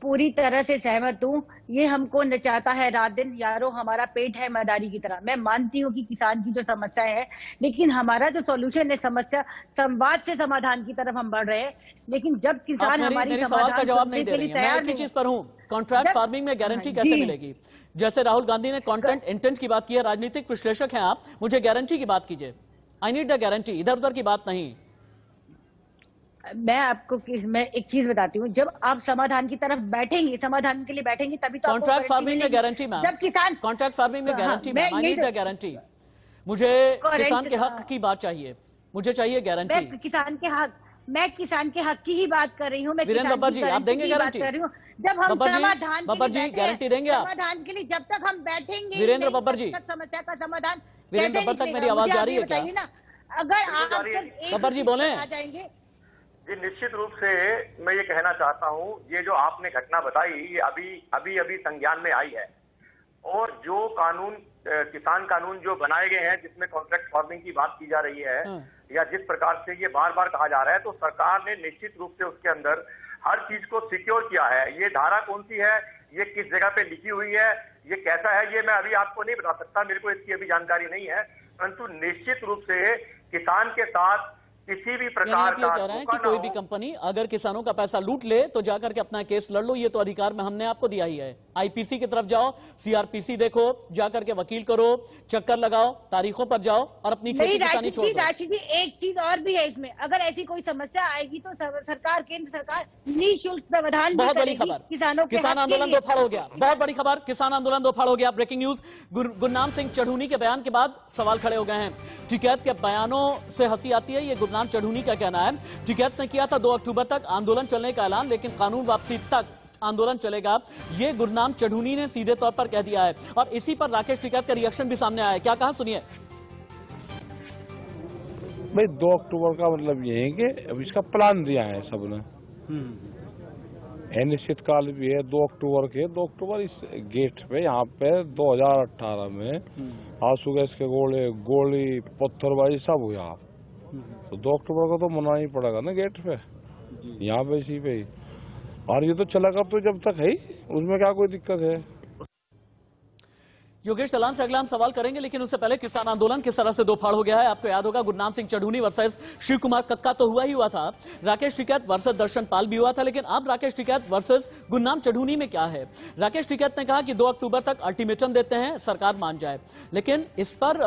पूरी तरह से सहमत हूँ। ये हमको नचाता है रात दिन। यारो हमारा पेट है मदारी की तरह। मैं मानती हूँ कि किसान की जो समस्या है लेकिन हमारा जो सॉल्यूशन है समस्या संवाद से समाधान की तरफ़ हम बढ़ रहे हैं। लेकिन जब किसान हमारी मेरी सवाल का जवाब नहीं दे रही हैं। मैं एक चीज़ पर हूँ। कॉन्ट्रैक्ट फ़ार्मिंग में गारंटी हाँ, कैसे मिलेगी? जैसे राहुल गांधी ने कंटेंट इंटेंट की बात की है राजनीतिक विश्लेषक है आप। मुझे गारंटी की बात कीजिए। आई नीड द गारंटी इधर उधर की बात नहीं। मैं आपको मैं एक चीज़ बताती हूँ जब आप समाधान की तरफ़ बैठेंगे समाधान के लिए बैठेंगे तभी तो कॉन्ट्रैक्ट फ़ार्मिंग में गारंटी मैम जब किसान कॉन्ट्रैक्ट फ़ार्मिंग में गारंटी मैं मैम आई नीड द तो- गारंटी मुझे किसान के हक हाँ। की बात चाहिए मुझे चाहिए गारंटी किसान के हक मैं किसान के हक की ही बात कर रही हूँ मैं वीरेंद्र किसान बब्बर जी, आप देंगे गारंटी? कर रही हूँ जब हम बब्बर जी, समाधान के बब्बर जी, गारंटी देंगे आप? समाधान के लिए जब तक हम बैठेंगे वीरेंद्र बब्बर जी। समस्या का समाधान वीरेंद्र बब्बर तक मेरी आवाज़ जा रही है क्या? ना अगर आप बब्बर जी बोले आ जाएँगे जी निश्चित रूप से मैं ये कहना चाहता हूँ ये जो आपने घटना बताई ये अभी अभी अभी संज्ञान में आई है। और जो कानून किसान कानून जो बनाए गए हैं जिसमें कॉन्ट्रैक्ट फ़ार्मिंग की बात की जा रही है हाँ। या जिस प्रकार से ये बार बार कहा जा रहा है तो सरकार ने निश्चित रूप से उसके अंदर हर चीज़ को सिक्योर किया है। ये धारा कौन सी है ये किस जगह पे लिखी हुई है ये कैसा है ये मैं अभी आपको नहीं बता सकता मेरे को इसकी अभी जानकारी नहीं है। परंतु निश्चित रूप से किसान के साथ किसी भी प्रकार आप ये का कह रहे हैं कि कोई भी कंपनी अगर किसानों का पैसा लूट ले तो जाकर के अपना केस लड़ लो ये तो अधिकार में हमने आपको दिया ही है। आईपीसी की तरफ़ जाओ सीआरपीसी देखो जाकर के वकील करो चक्कर लगाओ तारीखों पर जाओ और अपनी खेती किसानी छोड़ दो। राशि जी एक चीज़ और भी है इसमें। अगर ऐसी कोई समस्या आएगी तो सरकार केंद्र सरकार निःशुल्क प्रावधान बहुत बड़ी खबर। किसानों किसान आंदोलन। दो फाड़ हो गया। बहुत बड़ी खबर। किसान आंदोलन दो फाड़ हो गया। Breaking news. गुर- गुरनाम सिंह चढ़ूनी के बयान के बाद सवाल खड़े हो गए हैं। टिकैत के बयानों से हँसी आती है ये गुरनाम चढ़ूनी का कहना है। टिकैत ने किया था दो अक्टूबर तक आंदोलन चलने का ऐलान लेकिन कानून वापसी तक आंदोलन चलेगा। ये गुरनाम चढ़ूनी ने सीधे तौर पर कह दिया है। और इसी पर राकेश टिकैत का रिएक्शन भी सामने आया है। क्या कहा? सुनिए। भाई दो अक्टूबर का मतलब ये है कि अब इसका प्लान दिया है सबने। अनिश्चित काल भी है दो अक्टूबर के दो अक्टूबर इस गेट पे यहाँ पे 2018 में आँसू गैस के गोले गोली पत्थरबाजी सब हुआ तो दो अक्टूबर को तो मनाना ही पड़ेगा ना गेट पे। यहाँ पे इसी पे ही। और ये तो चलेगा तो जब तक है ही? उसमें क्या कोई दिक्कत है? योगेश तलान से अगला हम सवाल करेंगे लेकिन उससे पहले किसान आंदोलन किस तरह से दो फाड़ हो गया है आपको याद होगा गुरनाम सिंह चढ़ूनी वर्सेस शिव कुमार कक्का तो हुआ ही हुआ था। राकेश टिकैत वर्सेस दर्शन पाल भी हुआ था लेकिन अब राकेश टिकैत वर्सेस गुरनाम चढ़ूनी में क्या है? राकेश टिकैत ने कहा कि दो अक्टूबर तक अल्टीमेटम देते हैं सरकार मान जाए। लेकिन इस पर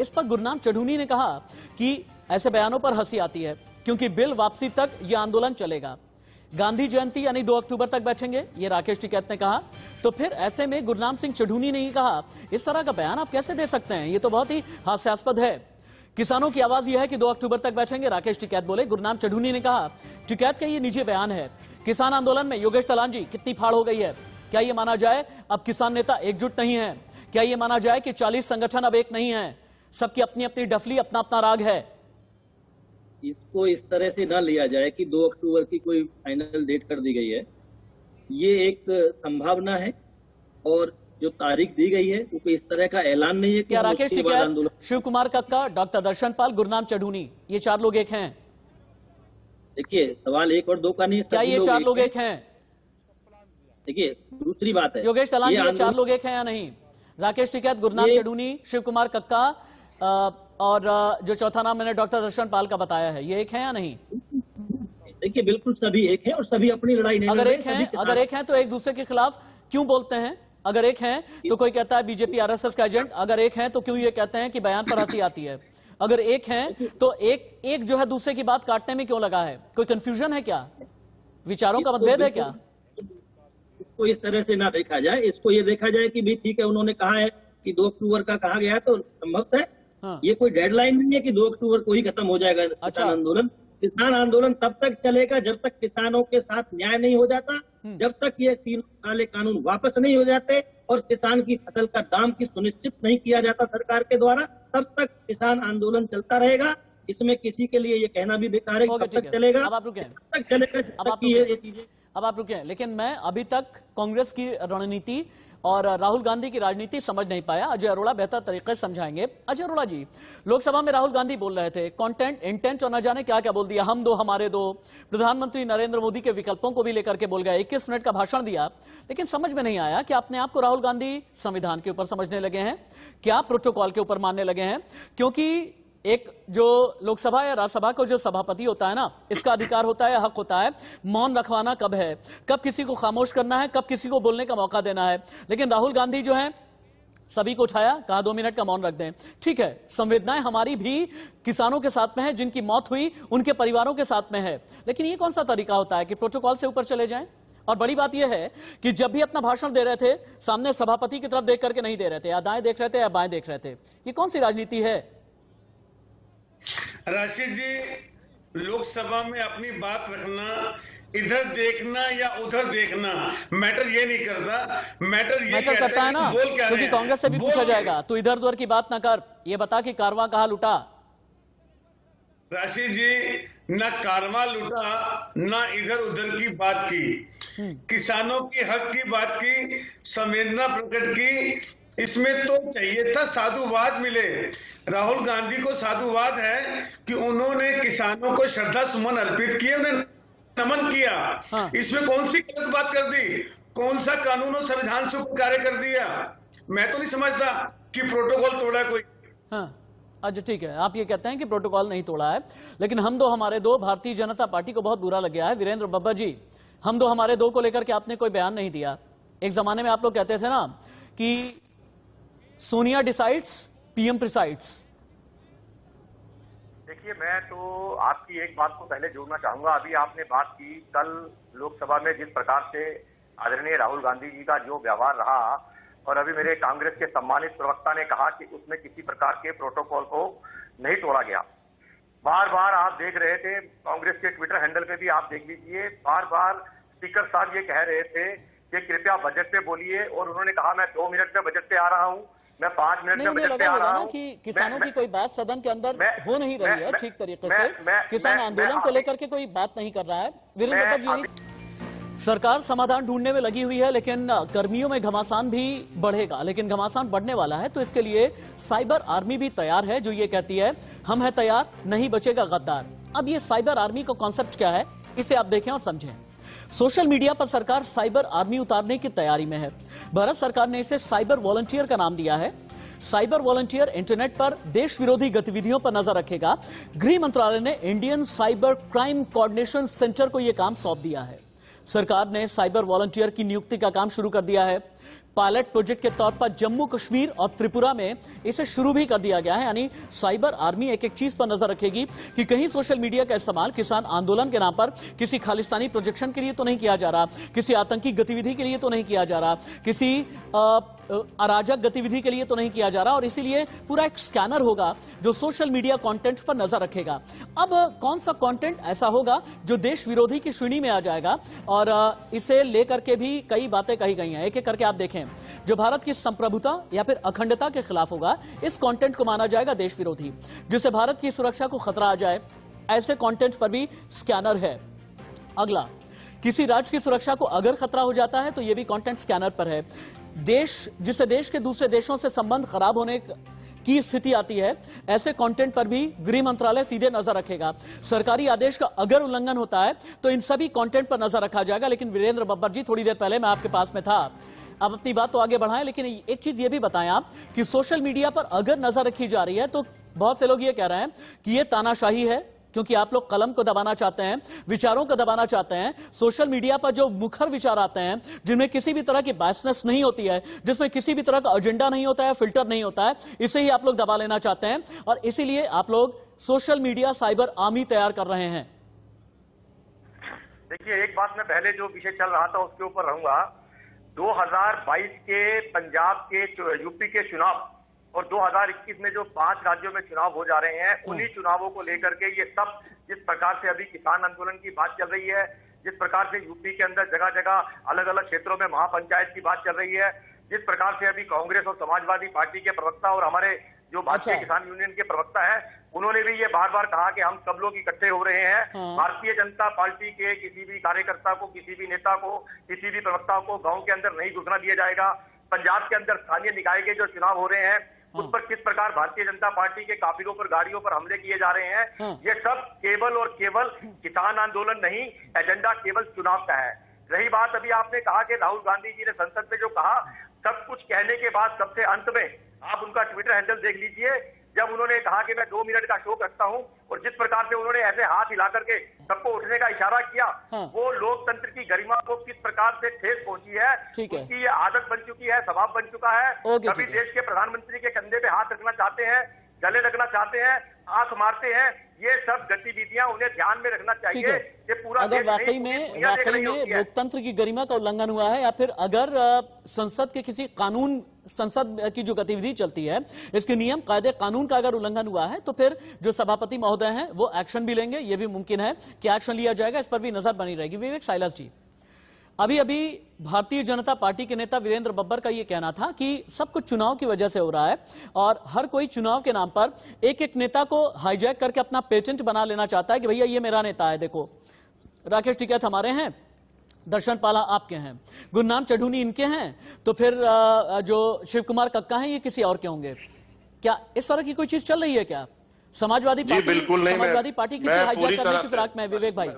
इस पर गुरनाम चढ़ूनी ने कहा कि ऐसे बयानों पर हँसी आती है, क्योंकि बिल वापसी तक यह आंदोलन चलेगा। गांधी जयंती यानी 2 अक्टूबर तक बैठेंगे, ये राकेश टिकैत ने कहा। तो फिर ऐसे में गुरनाम सिंह चढ़ूनी ने ही कहा, इस तरह का बयान आप कैसे दे सकते हैं? ये तो बहुत ही हास्यास्पद है। किसानों की आवाज़ यह है कि 2 अक्टूबर तक बैठेंगे, राकेश टिकैत बोले, गुरनाम चढ़ूनी ने कहा, टिकैत का ये निजी बयान है। किसान आंदोलन में योगेश तलान जी, कितनी फाड़ हो गई है। क्या ये माना जाए, अब किसान नेता एकजुट नहीं है? क्या ये माना जाए कि चालीस संगठन अब एक नहीं है? सबकी अपनी अपनी डफली अपना अपना राग है। इसको इस तरह से ना लिया जाए कि 2 अक्टूबर की कोई फाइनल डेट कर दी गई है। ये एक संभावना है और जो तारीख दी गई है वो कोई इस तरह का ऐलान नहीं है क्या राकेश टिकैत शिव कुमार कक्का डॉक्टर दर्शन पाल गुरनाम चढ़ूनी ये चार लोग एक हैं। देखिए सवाल एक और दो का नहीं क्या ये चार लोग एक हैं? देखिए दूसरी बात है। योगेश तलान ये चार लोग एक हैं या नहीं? राकेश टिकैत गुरनाम चढ़ूनी शिव कुमार कक्का और जो चौथा नाम मैंने डॉक्टर दर्शन पाल का बताया है ये एक है या नहीं? देखिए बिल्कुल सभी एक है और सभी अपनी लड़ाई नहीं अगर एक है अगर एक है तो एक दूसरे के खिलाफ क्यों बोलते हैं? अगर एक है तो कोई कहता है बीजेपी आरएसएस का एजेंट अगर एक है तो क्यों ये कहते हैं कि बयान पर हँसी आती है? अगर एक है तो एक एक जो है दूसरे की बात काटने में क्यों लगा है? कोई कंफ्यूजन है क्या? विचारों का मतभेद है क्या? इसको इस तरह से ना देखा जाए। इसको ये देखा जाए कि भी ठीक है उन्होंने कहा है कि दो अक्टूबर का कहा गया है तो संभव है हाँ। ये कोई डेडलाइन नहीं है कि दो अक्टूबर को ही खत्म हो जाएगा अच्छा। आंदोलन किसान आंदोलन तब तक चलेगा जब तक किसानों के साथ न्याय नहीं हो जाता हम्म। जब तक ये तीन काले कानून वापस नहीं हो जाते और किसान की फ़सल का दाम की सुनिश्चित नहीं किया जाता सरकार के द्वारा तब तक किसान आंदोलन चलता रहेगा इसमें किसी के लिए ये कहना भी बेकार है ठीक तक चलेगा अब आप रुकें। जब तक चलेगा अब आप। ये चीज़ें अब आप रुके लेकिन मैं अभी तक कांग्रेस की रणनीति और राहुल गांधी की राजनीति समझ नहीं पाया। अजय अरोड़ा बेहतर तरीके से समझाएँगे। अजय अरोड़ा जी, लोकसभा में राहुल गांधी बोल रहे थे कंटेंट इंटेंट और न जाने क्या क्या बोल दिया। हम दो, हमारे दो। प्रधानमंत्री नरेंद्र मोदी के विकल्पों को भी लेकर के बोल गए। 21 मिनट का भाषण दिया, लेकिन समझ में नहीं आया कि अपने आप को राहुल गांधी संविधान के ऊपर समझने लगे हैं, क्या प्रोटोकॉल के ऊपर मानने लगे हैं, क्योंकि एक जो लोकसभा या राज्यसभा का जो सभापति होता है ना, इसका अधिकार होता है, हक होता है, मौन रखवाना कब है? कब किसी को खामोश करना है, कब किसी को बोलने का मौका देना है? लेकिन राहुल गांधी जो है, सभी को उठाया, कहा दो मिनट का मौन रख दें। ठीक है, संवेदनाएँ हमारी भी किसानों के साथ में है, जिनकी मौत हुई, उनके परिवारों के साथ में है। लेकिन ये कौन सा तरीका होता है कि प्रोटोकॉल से ऊपर चले जाएँ? और बड़ी बात यह है कि जब भी अपना भाषण दे रहे थे, सामने सभापति की तरफ़ देख करके नहीं दे रहे थे, या दाएँ देख रहे थे, या बाएँ देख रहे थे। ये कौन सी राजनीति है? राशिद जी लोकसभा में अपनी बात रखना इधर देखना या उधर देखना मैटर ये नहीं करता। मैटर ये मैटर करता है ना क्योंकि कांग्रेस से भी पूछा जाएगा तू इधर उधर की बात ना कर ये बता कि कारवा कहा लुटा? राशि जी न कारवा लुटा ना इधर उधर की बात की। किसानों के हक की बात की संवेदना प्रकट की इसमें तो चाहिए था साधुवाद मिले। राहुल गांधी को साधुवाद है कि उन्होंने किसानों को श्रद्धा सुमन अर्पित किए उन्हें नमन किया। हाँ। इसमें कौन सी गलत बात कर दी? कौन सा कानून और संविधान से कार्य कर दिया? मैं तो नहीं समझता कि प्रोटोकॉल तोड़ा कोई। हाँ। अच्छा ठीक है। आप ये कहते हैं कि प्रोटोकॉल नहीं तोड़ा है लेकिन हम दो हमारे दो भारतीय जनता पार्टी को बहुत बुरा लग गया है। वीरेंद्र बब्बा जी हम दो हमारे दो को लेकर के आपने कोई बयान नहीं दिया। एक जमाने में आप लोग कहते थे ना कि सोनिया डिसाइड्स, पीएम प्रिसाइड्स। देखिए, मैं तो आपकी एक बात को पहले जोड़ना चाहूँगा। अभी आपने बात की कल लोकसभा में जिस प्रकार से आदरणीय राहुल गांधी जी का जो व्यवहार रहा और अभी मेरे कांग्रेस के सम्मानित प्रवक्ता ने कहा कि उसमें किसी प्रकार के प्रोटोकॉल को नहीं तोड़ा गया। बार बार आप देख रहे थे, कांग्रेस के ट्विटर हैंडल पे भी आप देख लीजिए बार बार स्पीकर साहब ये कह रहे थे कि कृपया बजट पे बोलिए और उन्होंने कहा, मैं दो मिनट में बजट पे आ रहा हूँ। मैं पाँच मिनट नहीं में बजट पे लगा आ होगा रहा ना हूँ। कि मैं- किसानों की मैं- कोई बात सदन के अंदर मैं- हो नहीं रही है ठीक तरीके से। किसान आंदोलन को लेकर के कोई बात नहीं कर रहा है। वीरेंद्र जी सरकार समाधान ढूँढने में लगी हुई है लेकिन गर्मियों में घमासान भी बढ़ेगा। लेकिन घमासान बढ़ने वाला है तो इसके लिए साइबर आर्मी भी तैयार है जो ये कहती है हम है तैयार नहीं बचेगा गद्दार। अब ये साइबर आर्मी का कॉन्सेप्ट क्या है इसे आप देखें और समझें। सोशल मीडिया पर सरकार साइबर आर्मी उतारने की तैयारी में है। भारत सरकार ने इसे साइबर वॉलंटियर का नाम दिया है। साइबर वॉलंटियर इंटरनेट पर देश विरोधी गतिविधियों पर नज़र रखेगा। गृह मंत्रालय ने Indian cyber crime coordination centre को यह काम सौंप दिया है। सरकार ने साइबर वॉलंटियर की नियुक्ति का काम शुरू कर दिया है। पायलट प्रोजेक्ट के तौर पर जम्मू कश्मीर और त्रिपुरा में इसे शुरू भी कर दिया गया है। यानी साइबर आर्मी एक एक चीज़ पर नज़र रखेगी कि कहीं सोशल मीडिया का इस्तेमाल किसान आंदोलन के नाम पर किसी खालिस्तानी प्रोजेक्शन के लिए तो नहीं किया जा रहा, किसी आतंकी गतिविधि के लिए तो नहीं किया जा रहा, किसी अराजक गतिविधि के लिए तो नहीं किया जा रहा, और इसीलिए पूरा एक स्कैनर होगा जो सोशल मीडिया कंटेंट पर नज़र रखेगा। अब कौन सा कंटेंट ऐसा होगा जो देश विरोधी की श्रेणी में आ जाएगा? और इसे लेकर के भी कई बातें कही गई हैं। एक एक करके आप देखें। जो भारत की संप्रभुता या फिर अखंडता के खिलाफ होगा, इस कंटेंट को माना जाएगा देश विरोधी जिससे भारत की सुरक्षा को खतरा आ जाए। ऐसे कंटेंट पर भी स्कैनर है। अगला, किसी राज्य की सुरक्षा को अगर खतरा हो जाता है तो यह भी कंटेंट स्कैनर पर है। देश, जिससे देश के दूसरे देशों से संबंध खराब होने की स्थिति आती है, ऐसे कंटेंट पर भी गृह मंत्रालय सीधे नज़र रखेगा। सरकारी आदेश का अगर उल्लंघन होता है तो इन सभी कंटेंट पर नज़र रखा जाएगा, लेकिन वीरेंद्र बब्बर जी, थोड़ी देर पहले मैं आपके पास में था। आप अपनी बात तो आगे बढ़ाएँ, लेकिन एक चीज़ ये भी बताएँ आप कि सोशल मीडिया पर अगर नज़र रखी जा रही है तो बहुत से लोग ये कह रहे हैं कि ये तानाशाही है, क्योंकि आप लोग कलम को दबाना चाहते हैं, विचारों को दबाना चाहते हैं। सोशल मीडिया पर जो मुखर विचार आते हैं, जिनमें किसी भी तरह की बायसनेस नहीं होती है, जिसमें किसी भी तरह का एजेंडा नहीं होता है, फ़िल्टर नहीं होता है, इसे ही आप लोग दबा लेना चाहते हैं। और इसीलिए आप लोग सोशल मीडिया साइबर आर्मी तैयार कर रहे हैं। देखिए, एक बात मैं पहले जो विषय चल रहा था, उसके ऊपर रहूँगा। 2022 के पंजाब के यूपी के चुनाव और 2021 में जो पाँच राज्यों में चुनाव हो जा रहे हैं उन्हीं चुनावों को लेकर के ये सब जिस प्रकार से अभी किसान आंदोलन की बात चल रही है जिस प्रकार से यूपी के अंदर जगह जगह अलग अलग क्षेत्रों में महापंचायत की बात चल रही है जिस प्रकार से अभी कांग्रेस और समाजवादी पार्टी के प्रवक्ता और हमारे जो भारतीय अच्छा। किसान यूनियन के प्रवक्ता है उन्होंने भी ये बार बार कहा कि हम सब लोग इकट्ठे हो रहे हैं हाँ। भारतीय जनता पार्टी के किसी भी कार्यकर्ता को किसी भी नेता को किसी भी प्रवक्ता को गाँव के अंदर नहीं घुसना दिया जाएगा पंजाब के अंदर स्थानीय निकाय के जो चुनाव हो रहे हैं उस पर किस प्रकार भारतीय जनता पार्टी के काफिलों पर गाड़ियों पर हमले किए जा रहे हैं हाँ। ये सब केवल और केवल किसान आंदोलन नहीं एजेंडा केवल चुनाव का है रही बात अभी आपने कहा कि राहुल गांधी जी ने संसद में जो कहा सब कुछ कहने के बाद सबसे अंत में आप उनका ट्विटर हैंडल देख लीजिए। जब उन्होंने कहा कि मैं दो मिनट का शो करता हूँ और जिस प्रकार से उन्होंने ऐसे हाथ हिला करके सबको उठने का इशारा किया हाँ। वो लोकतंत्र की गरिमा को किस प्रकार से ठेस पहुँची है उसकी ये आदत बन चुकी है स्वभाव बन चुका है। कभी देश के प्रधानमंत्री के कंधे पे हाथ रखना चाहते हैं गले लगना चाहते हैं आँख मारते हैं ये सब गतिविधियाँ उन्हें ध्यान में रखना चाहिए ये पूरा अगर वाकई में वाकई में लोकतंत्र की गरिमा का उल्लंघन हुआ है या फिर अगर संसद के किसी कानून संसद की जो गतिविधि चलती है, इसके नियम, कायदे, कानून का अगर उल्लंघन हुआ है तो फिर जो सभापति महोदय हैं, वो एक्शन भी लेंगे। ये भी मुमकिन है कि एक्शन लिया जाएगा, इस पर भी नज़र बनी रहेगी। विवेक साइलस जी अभी अभी भारतीय जनता पार्टी के नेता वीरेंद्र बब्बर का यह कहना था कि सब कुछ चुनाव की वजह से हो रहा है और हर कोई चुनाव के नाम पर एक एक नेता को हाईजैक करके अपना पेटेंट बना लेना चाहता है कि भैया ये मेरा नेता है, देखो। राकेश टिकैत हमारे हैं? दर्शन पाला आपके हैं। गुरनाम चढ़ूनी इनके हैं? तो फिर जो शिव कुमार कक्का हैं ये किसी और के होंगे? क्या इस तरह की कोई चीज़ चल रही है क्या? समाजवादी पार्टी बिल्कुल नहीं, मैं- समाजवादी पार्टी किसी हाईजैक करने की फिराक में विवेक भाई।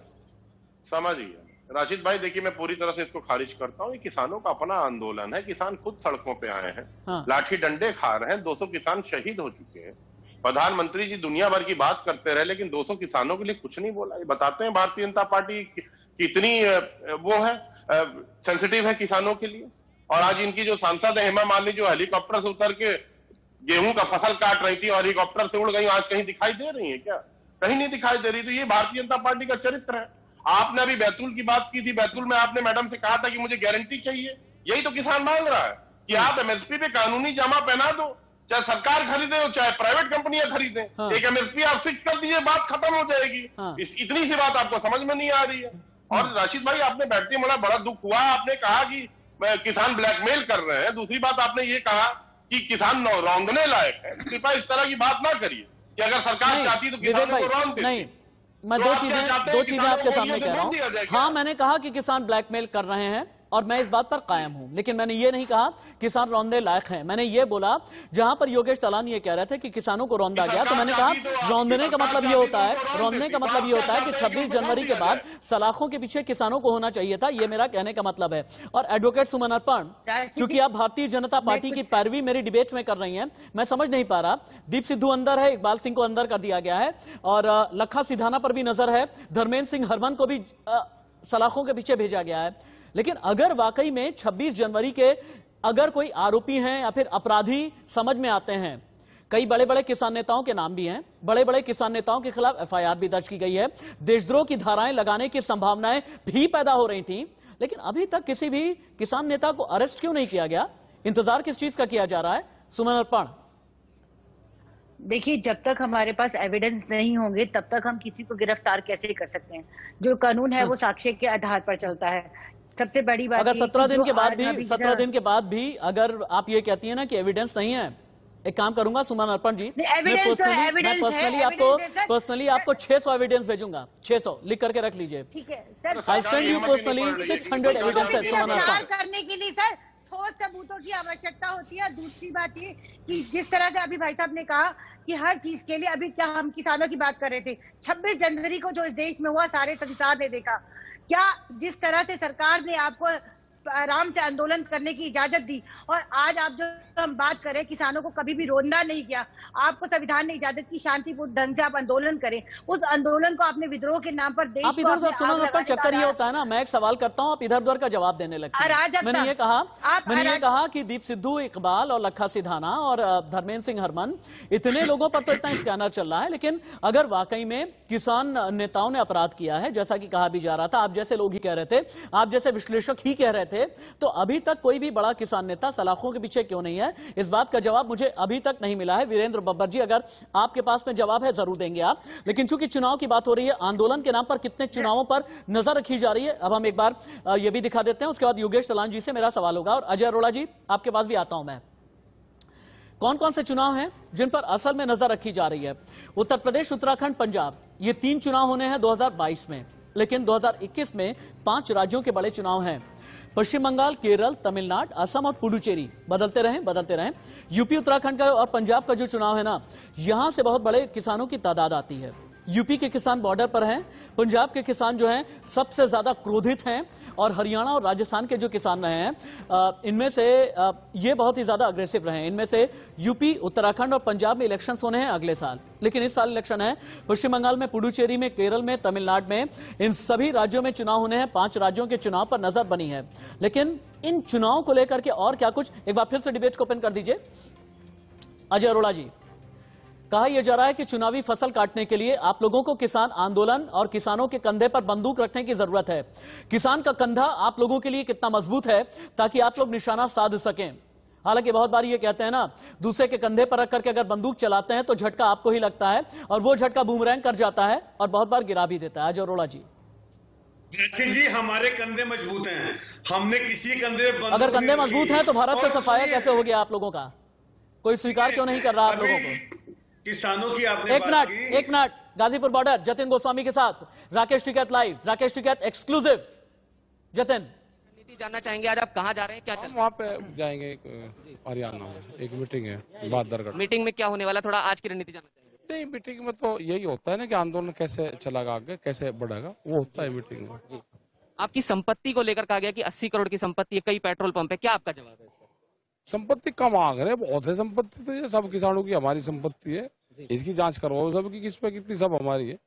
समझिए राशिद भाई देखिए मैं पूरी तरह से इसको खारिज करता हूँ। किसानों का अपना आंदोलन है। किसान खुद सड़कों पे आए हैं। हाँ। लाठी डंडे खा रहे हैं। 200 किसान शहीद हो चुके हैं। प्रधानमंत्री जी दुनिया भर की बात करते रहे लेकिन 200 किसानों के लिए कुछ नहीं बोला। ये बताते हैं भारतीय जनता पार्टी कितनी वो है सेंसिटिव है किसानों के लिए। और आज इनकी जो सांसद है हेमा मालिनी जो हेलीकॉप्टर से उतर के गेहूँ का फ़सल काट रही थी और हेलीकॉप्टर से उड़ गई आज कहीं दिखाई दे रही है क्या? कहीं नहीं दिखाई दे रही तो ये भारतीय जनता पार्टी का चरित्र है। आपने अभी बैतूल की बात की थी बैतूल में आपने मैडम से कहा था कि मुझे गारंटी चाहिए। यही तो किसान मांग रहा है कि आप एमएसपी पे कानूनी जमा पहना दो चाहे सरकार खरीदे हो चाहे प्राइवेट कंपनियाँ खरीदे। हाँ। एक एमएसपी आप फिक्स कर दीजिए बात खत्म हो जाएगी। हाँ। इस इतनी सी बात आपको समझ में नहीं आ रही है। और राशिद भाई आपने बैठते ही बड़ा बड़ा दुख हुआ। आपने कहा कि किसान ब्लैकमेल कर रहे हैं। दूसरी बात आपने ये कहा कि किसान रोंगने रौंदने लायक है। कृपया इस तरह की बात ना करिए कि अगर सरकार चाहती तो किसान को रौंद नहीं मैं तो दो चीज़ें दो चीज़ें आपके सामने कह रहा हूँ। हाँ मैंने कहा कि किसान ब्लैकमेल कर रहे हैं। और मैं इस बात पर कायम हूँ। लेकिन मैंने ये नहीं कहा किसान रौंदे लायक हैं। मैंने ये बोला, जहाँ पर योगेश तलान ये कह रहे थे कि किसानों को रौंदा गया तो मैंने कहा, रौंदने का मतलब ये होता है, रौंदने का मतलब ये होता है कि 26 जनवरी के बाद सलाखों के पीछे किसानों को होना चाहिए था, ये मेरा कहने का मतलब है। और एडवोकेट सुमन अर्पण चूँकि आप भारतीय जनता पार्टी की पैरवी मेरी डिबेट में कर रही है, मैं समझ नहीं पा रहा। दीप सिद्धू अंदर है, इकबाल सिंह को अंदर कर दिया गया है, और लखा सिधाना पर भी नज़र है, धर्मेंद्र सिंह हरमन को भी सलाखों के पीछे भेजा गया है। लेकिन अगर वाकई में 26 जनवरी के अगर कोई आरोपी हैं या फिर अपराधी समझ में आते हैं कई बड़े बड़े किसान नेताओं के नाम भी हैं बड़े बड़े किसान नेताओं के खिलाफ एफआईआर भी दर्ज की गई है देशद्रोह की धाराएँ लगाने की संभावनाएँ भी पैदा हो रही थी लेकिन अभी तक किसी भी किसान नेता को अरेस्ट क्यों नहीं किया गया? इंतज़ार किस चीज़ का किया जा रहा है? सुमन अर्पण। देखिए जब तक हमारे पास एविडेंस नहीं होंगे तब तक हम किसी को गिरफ़्तार कैसे कर सकते हैं? जो कानून है वो साक्ष्य के आधार पर चलता है। सबसे बड़ी बात अगर सत्रह दिन के बाद भी सत्रह दिन के बाद भी अगर आप ये कहती है ना कि एविडेंस नहीं है एक काम करूँगा सुमन अर्पण जी नहीं, मैं evidence तो है, पर्सनली मैं पर्सनली आपको। पर्सनली आपको 600 एविडेंस भेजूँगा 600 लिख करके रख लीजिए। ठीक है sir I send you personally 600 evidence है। सुमन अर्पण। करने के लिए सर ठोस सबूतों की आवश्यकता होती है। और दूसरी बात ये कि जिस तरह से अभी भाई साहब ने कहा कि हर चीज़ के लिए अभी क्या हम किसानों की बात कर रहे थे 26 जनवरी को जो इस देश में हुआ सारे संसार ने देखा। क्या जिस तरह से सरकार ने आपको आराम से आंदोलन करने की इजाज़त दी। और आज आप जो हम बात करें किसानों को कभी भी रोंदा नहीं किया। आपको संविधान ने इजाज़त की शांतिपूर्ण ढंग से आप आंदोलन करें। उस आंदोलन को आपने विद्रोह के नाम पर देश आप इधर उधर सुनो चक्कर ये होता है ना मैं एक सवाल करता हूँ आप इधर उधर का जवाब देने लगते हैं। मैंने ये कहा मैंने ये कहा कि दीप सिद्धू इकबाल और लखा सिधाना और धर्मेंद्र सिंह हरमन इतने लोगों पर तो इतना स्कैनर चल रहा है लेकिन अगर वाकई में किसान नेताओं ने अपराध किया है जैसा कि कहा भी जा रहा था आप जैसे लोग ही कह रहे थे आप जैसे विश्लेषक ही कह रहे थे तो अभी तक कोई भी बड़ा किसान नेता सलाखों के पीछे क्यों नहीं है? इस बात का जवाब मुझे अभी तक नहीं मिला है। वीरेंद्र बब्बर जी अगर आपके पास में जवाब है ज़रूर देंगे आप। लेकिन चूँकि चुनाव की बात हो रही है आंदोलन के नाम पर कितने चुनावों पर नज़र रखी जा रही है अब हम एक बार अ, ये भी दिखा देते हैं। उसके बाद योगेश तलान जी से मेरा सवाल होगा। और अजय अरोड़ा जी आपके पास भी आता हूँ मैं। कौन कौन से चुनाव हैं जिन पर असल में नज़र रखी जा रही है? उत्तर प्रदेश उत्तराखंड पंजाब। ये तीन चुनाव होने हैं 2022 में। लेकिन 2021 में पाँच राज्यों के बड़े चुनाव हैं। पश्चिम बंगाल, केरल, तमिलनाडु, असम और पुडुचेरी। बदलते रहें बदलते रहें। यूपी, उत्तराखंड का और पंजाब का जो चुनाव है ना, यहाँ से बहुत बड़े किसानों की तादाद आती है। यूपी के किसान बॉर्डर पर हैं। पंजाब के किसान जो हैं, सबसे ज़्यादा क्रोधित हैं और हरियाणा और राजस्थान के जो किसान रहे हैं इनमें से ये बहुत ही ज़्यादा अग्रेसिव रहे हैं। इनमें से यूपी, उत्तराखंड और पंजाब में इलेक्शन होने हैं अगले साल। लेकिन इस साल इलेक्शन है। पश्चिम बंगाल में, पुडुचेरी में, केरल में, तमिलनाडु में, इन सभी राज्यों में चुनाव होने हैं। पाँच राज्यों के चुनाव पर नज़र बनी है। लेकिन इन चुनाव को लेकर के और क्या कुछ? एक बार फिर से डिबेट को ओपन कर दीजिए। अजय अरोड़ा जी। कहा यह जा रहा है कि चुनावी फ़सल काटने के लिए आप लोगों को किसान आंदोलन और किसानों के कंधे पर बंदूक रखने की ज़रूरत है। किसान का कंधा आप लोगों के लिए कितना मज़बूत है ताकि आप लोग निशाना साध सकें। हालाँकि बहुत बार ये कहते हैं ना दूसरे के कंधे पर रख करके अगर बंदूक चलाते हैं तो झटका आपको ही लगता है और वो झटका बूमरैंग कर जाता है और बहुत बार गिरा भी देता है। अजय अरोड़ा जी। जैसे जी हमारे कंधे मज़बूत हैं। हमने किसी कंधे अगर कंधे मज़बूत हैं तो भारत से सफाया कैसे हो गया आप लोगों का? कोई स्वीकार क्यों नहीं कर रहा आप लोगों को? किसानों की आपने एक मिनट एक मिनट। गाजीपुर बॉर्डर जतिन गोस्वामी के साथ राकेश टिकैत लाइव राकेश टिकैत एक्सक्लूसिव जतिन। रणनीति जानना चाहेंगे आज आप कहाँ जा रहे हैं? क्या चल हम वहाँ पे जाएँगे हरियाणा एक मीटिंग है बादरगढ़। मीटिंग में क्या होने वाला थोड़ा आज की रणनीति जानना चाहेंगे। नहीं मीटिंग में तो यही होता है ना कि आंदोलन कैसे चलागा आगे कैसे बढ़ेगा वो होता है मीटिंग में। आपकी संपत्ति को लेकर कहा गया कि 80 करोड़ की संपत्ति है कई पेट्रोल पंप है। क्या आपका जवाब है? संपत्ति कम मांग रहे बहुत है संपत्ति तो ये सब किसानों की हमारी संपत्ति है। इसकी जाँच करवाओ सबकी किस पे कितनी सब हमारी है।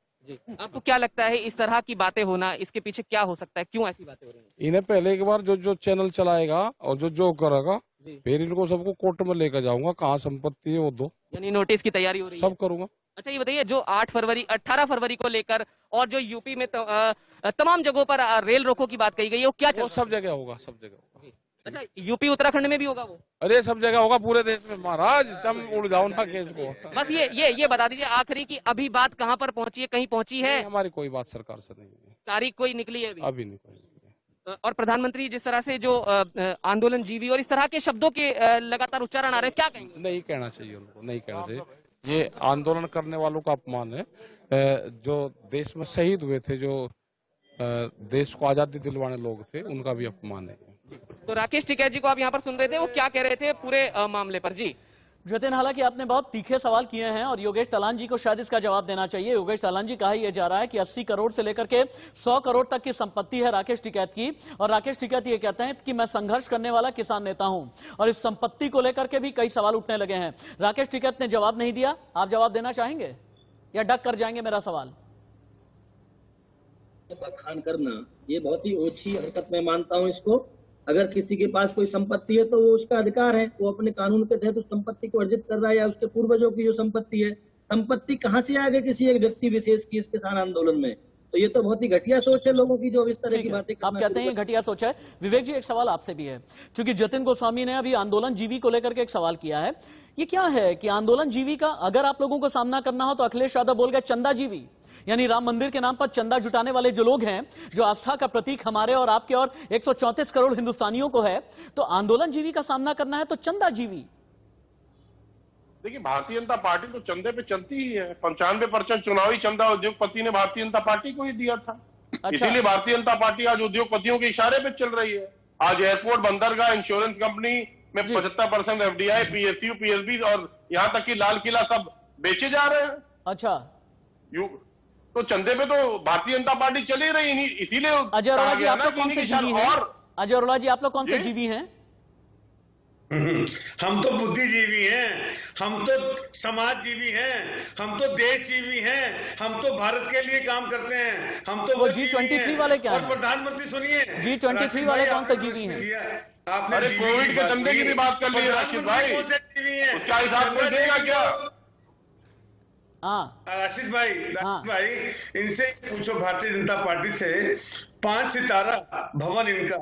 आपको क्या लगता है इस तरह की बातें होना इसके पीछे क्या हो सकता है? क्यों ऐसी बातें हो रही हैं? इन्हें पहले एक बार जो जो चैनल चलाएगा और जो जो करेगा फिर इनको सबको कोर्ट में लेकर जाऊँगा कहाँ संपत्ति है वो दो। यानी नोटिस की तैयारी हो रही है। सब करूँगा। अच्छा ये बताइए जो 8 फरवरी 18 फरवरी को लेकर और जो यूपी में तमाम जगहों पर रेल रोको की बात कही गई है वो क्या वो सब जगह होगा सब जगह? अच्छा यूपी उत्तराखंड में भी होगा वो? अरे सब जगह होगा पूरे देश में। महाराज तुम उड़ जाओ ना केस को। बस ये ये ये बता दीजिए आखिरी की अभी बात कहाँ पर पहुँची है कहीं पहुँची है? हमारी कोई बात सरकार से नहीं है तारीख कोई निकली है अभी? अभी नहीं कोई और प्रधानमंत्री जिस तरह से जो आंदोलन जीवी और इस तरह के शब्दों के लगातार उच्चारण आ रहे हैं क्या कहेंगे? नहीं कहना चाहिए उनको नहीं कहना चाहिए। ये आंदोलन करने वालों का अपमान है। जो देश में शहीद हुए थे जो देश को आज़ादी दिलवाने लोग थे उनका भी अपमान है। तो राकेश टिकैत जी को आप यहाँ पर सुन रहे थे वो क्या कह रहे थे पूरे मामले पर? जी। जतिन हालाँकि आपने बहुत तीखे सवाल किए हैं और योगेश तलान जी को शायद इसका जवाब देना चाहिए। योगेश तलान जी कहा यह जा रहा है कि 80 करोड़ से लेकर के 100 करोड़ तक की संपत्ति है राकेश टिकैत की। और राकेश टिकैत ये कहते हैं कि मैं संघर्ष करने वाला किसान नेता हूँ और इस संपत्ति को लेकर के भी कई सवाल उठने लगे हैं। राकेश टिकैत ने जवाब नहीं दिया। आप जवाब देना चाहेंगे? या डक कर जाएँगे मेरा सवाल? करना ये बहुत ही ओछी हरकत मैं मानता हूँ इसको। अगर किसी के पास कोई संपत्ति है तो वो उसका अधिकार है। वो अपने कानून के तहत उस संपत्ति को अर्जित कर रहा है या उसके पूर्वजों की जो संपत्ति है। संपत्ति कहाँ से आ गई किसी एक व्यक्ति विशेष की इस किसान आंदोलन में? तो ये तो बहुत ही घटिया सोच है लोगों की जो इस तरह की बातें आप कहते हैं घटिया सोच है। विवेक जी एक सवाल आपसे भी है। क्योंकि जतिन गोस्वामी ने अभी आंदोलन जीवी को लेकर के एक सवाल किया है। ये क्या है कि आंदोलन जीवी का अगर आप लोगों को सामना करना हो तो अखिलेश यादव बोल गए चंदा जीवी। यानी राम मंदिर के नाम पर चंदा जुटाने वाले जो लोग हैं जो आस्था का प्रतीक हमारे और आपके और 134 करोड़ हिंदुस्तानियों को है तो आंदोलन जीवी का सामना करना है तो चंदा जीवी। देखिए भारतीय जनता पार्टी तो चंदे पे चलती ही है। पंचानवे परसेंट चुनावी चंदा उद्योगपति ने भारतीय जनता पार्टी को ही दिया था। अच्छा। इसीलिए भारतीय जनता पार्टी आज उद्योगपतियों के इशारे पे चल रही है। आज एयरपोर्ट बंदरगाह इंश्योरेंस कंपनी में पचहत्तर percent F D FDI PSU PSB और यहाँ तक की लाल किला सब बेचे जा रहे हैं। अच्छा। यू तो चंदे पे तो भारतीय जनता पार्टी चली रही नहीं इसीलिए अजय अरोड़ा जी आप लोग कौन से जीवी हैं अजय अरोड़ा जी आप लोग कौन से जीवी हैं हम तो बुद्धिजीवी हैं हम तो समाजजीवी हैं हम तो देशजीवी हैं हम तो भारत के लिए काम करते हैं हम तो वो जीवी G23 हैं। वाले क्या और प्रधानमंत्री सुनिए जी ट्वेंटी थ्री वाले कौन से जीवी हैं? आपने कोविड के चंदे की भी बात कर ली है, राशिद भाई। उसका हिसाब कोई देगा क्या? को- हाँ भाई राशिद हाँ। भाई इनसे पूछो भारतीय जनता पार्टी से पाँच सितारा भवन इनका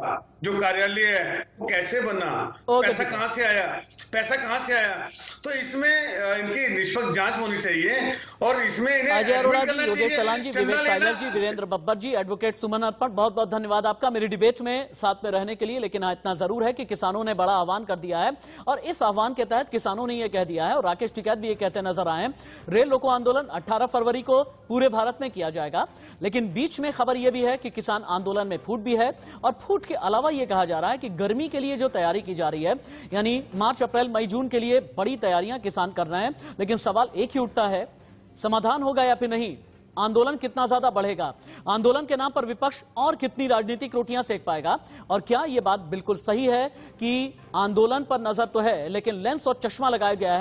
जो कार्यालय है वो कैसे बना? ओके, पैसा कहाँ से आया? पैसा कहाँ से आया? तो इसमें इनकी निष्पक्ष जाँच होनी चाहिए और इसमें अजय अरोड़ा जी योगेश। तलान जी विवेक साइलर जी वीरेंद्र बब्बर जी एडवोकेट सुमन अर्पण बहुत बहुत धन्यवाद आपका मेरी डिबेट में साथ में रहने के लिए लेकिन हाँ इतना ज़रूर है कि किसानों ने बड़ा आह्वान कर दिया है और इस आह्वान के तहत किसानों ने यह कह दिया है और राकेश टिकैत भी ये कहते नज़र आए रेल रोको आंदोलन 18 फरवरी को पूरे भारत में किया जाएगा लेकिन बीच में खबर यह भी है कि किसान आंदोलन में फूट भी है और फूट के अलावा यह कहा जा रहा है कि गर्मी के लिए जो तैयारी की जा रही है, यानी मार्च, अप्रैल, मई, जून के लिए बड़ी तैयारियाँ किसान कर रहे हैं, लेकिन सवाल एक ही उठता है, समाधान होगा या फिर नहीं? आंदोलन कितना ज़्यादा बढ़ेगा? आंदोलन के नाम पर विपक्ष और कितनी राजनीतिक रोटियाँ सेक पाएगा? और क्या यह बात बिल्कुल सही है कि आंदोलन पर नज़र तो है, लेकिन लेंस और चश्मा लगाया गया है?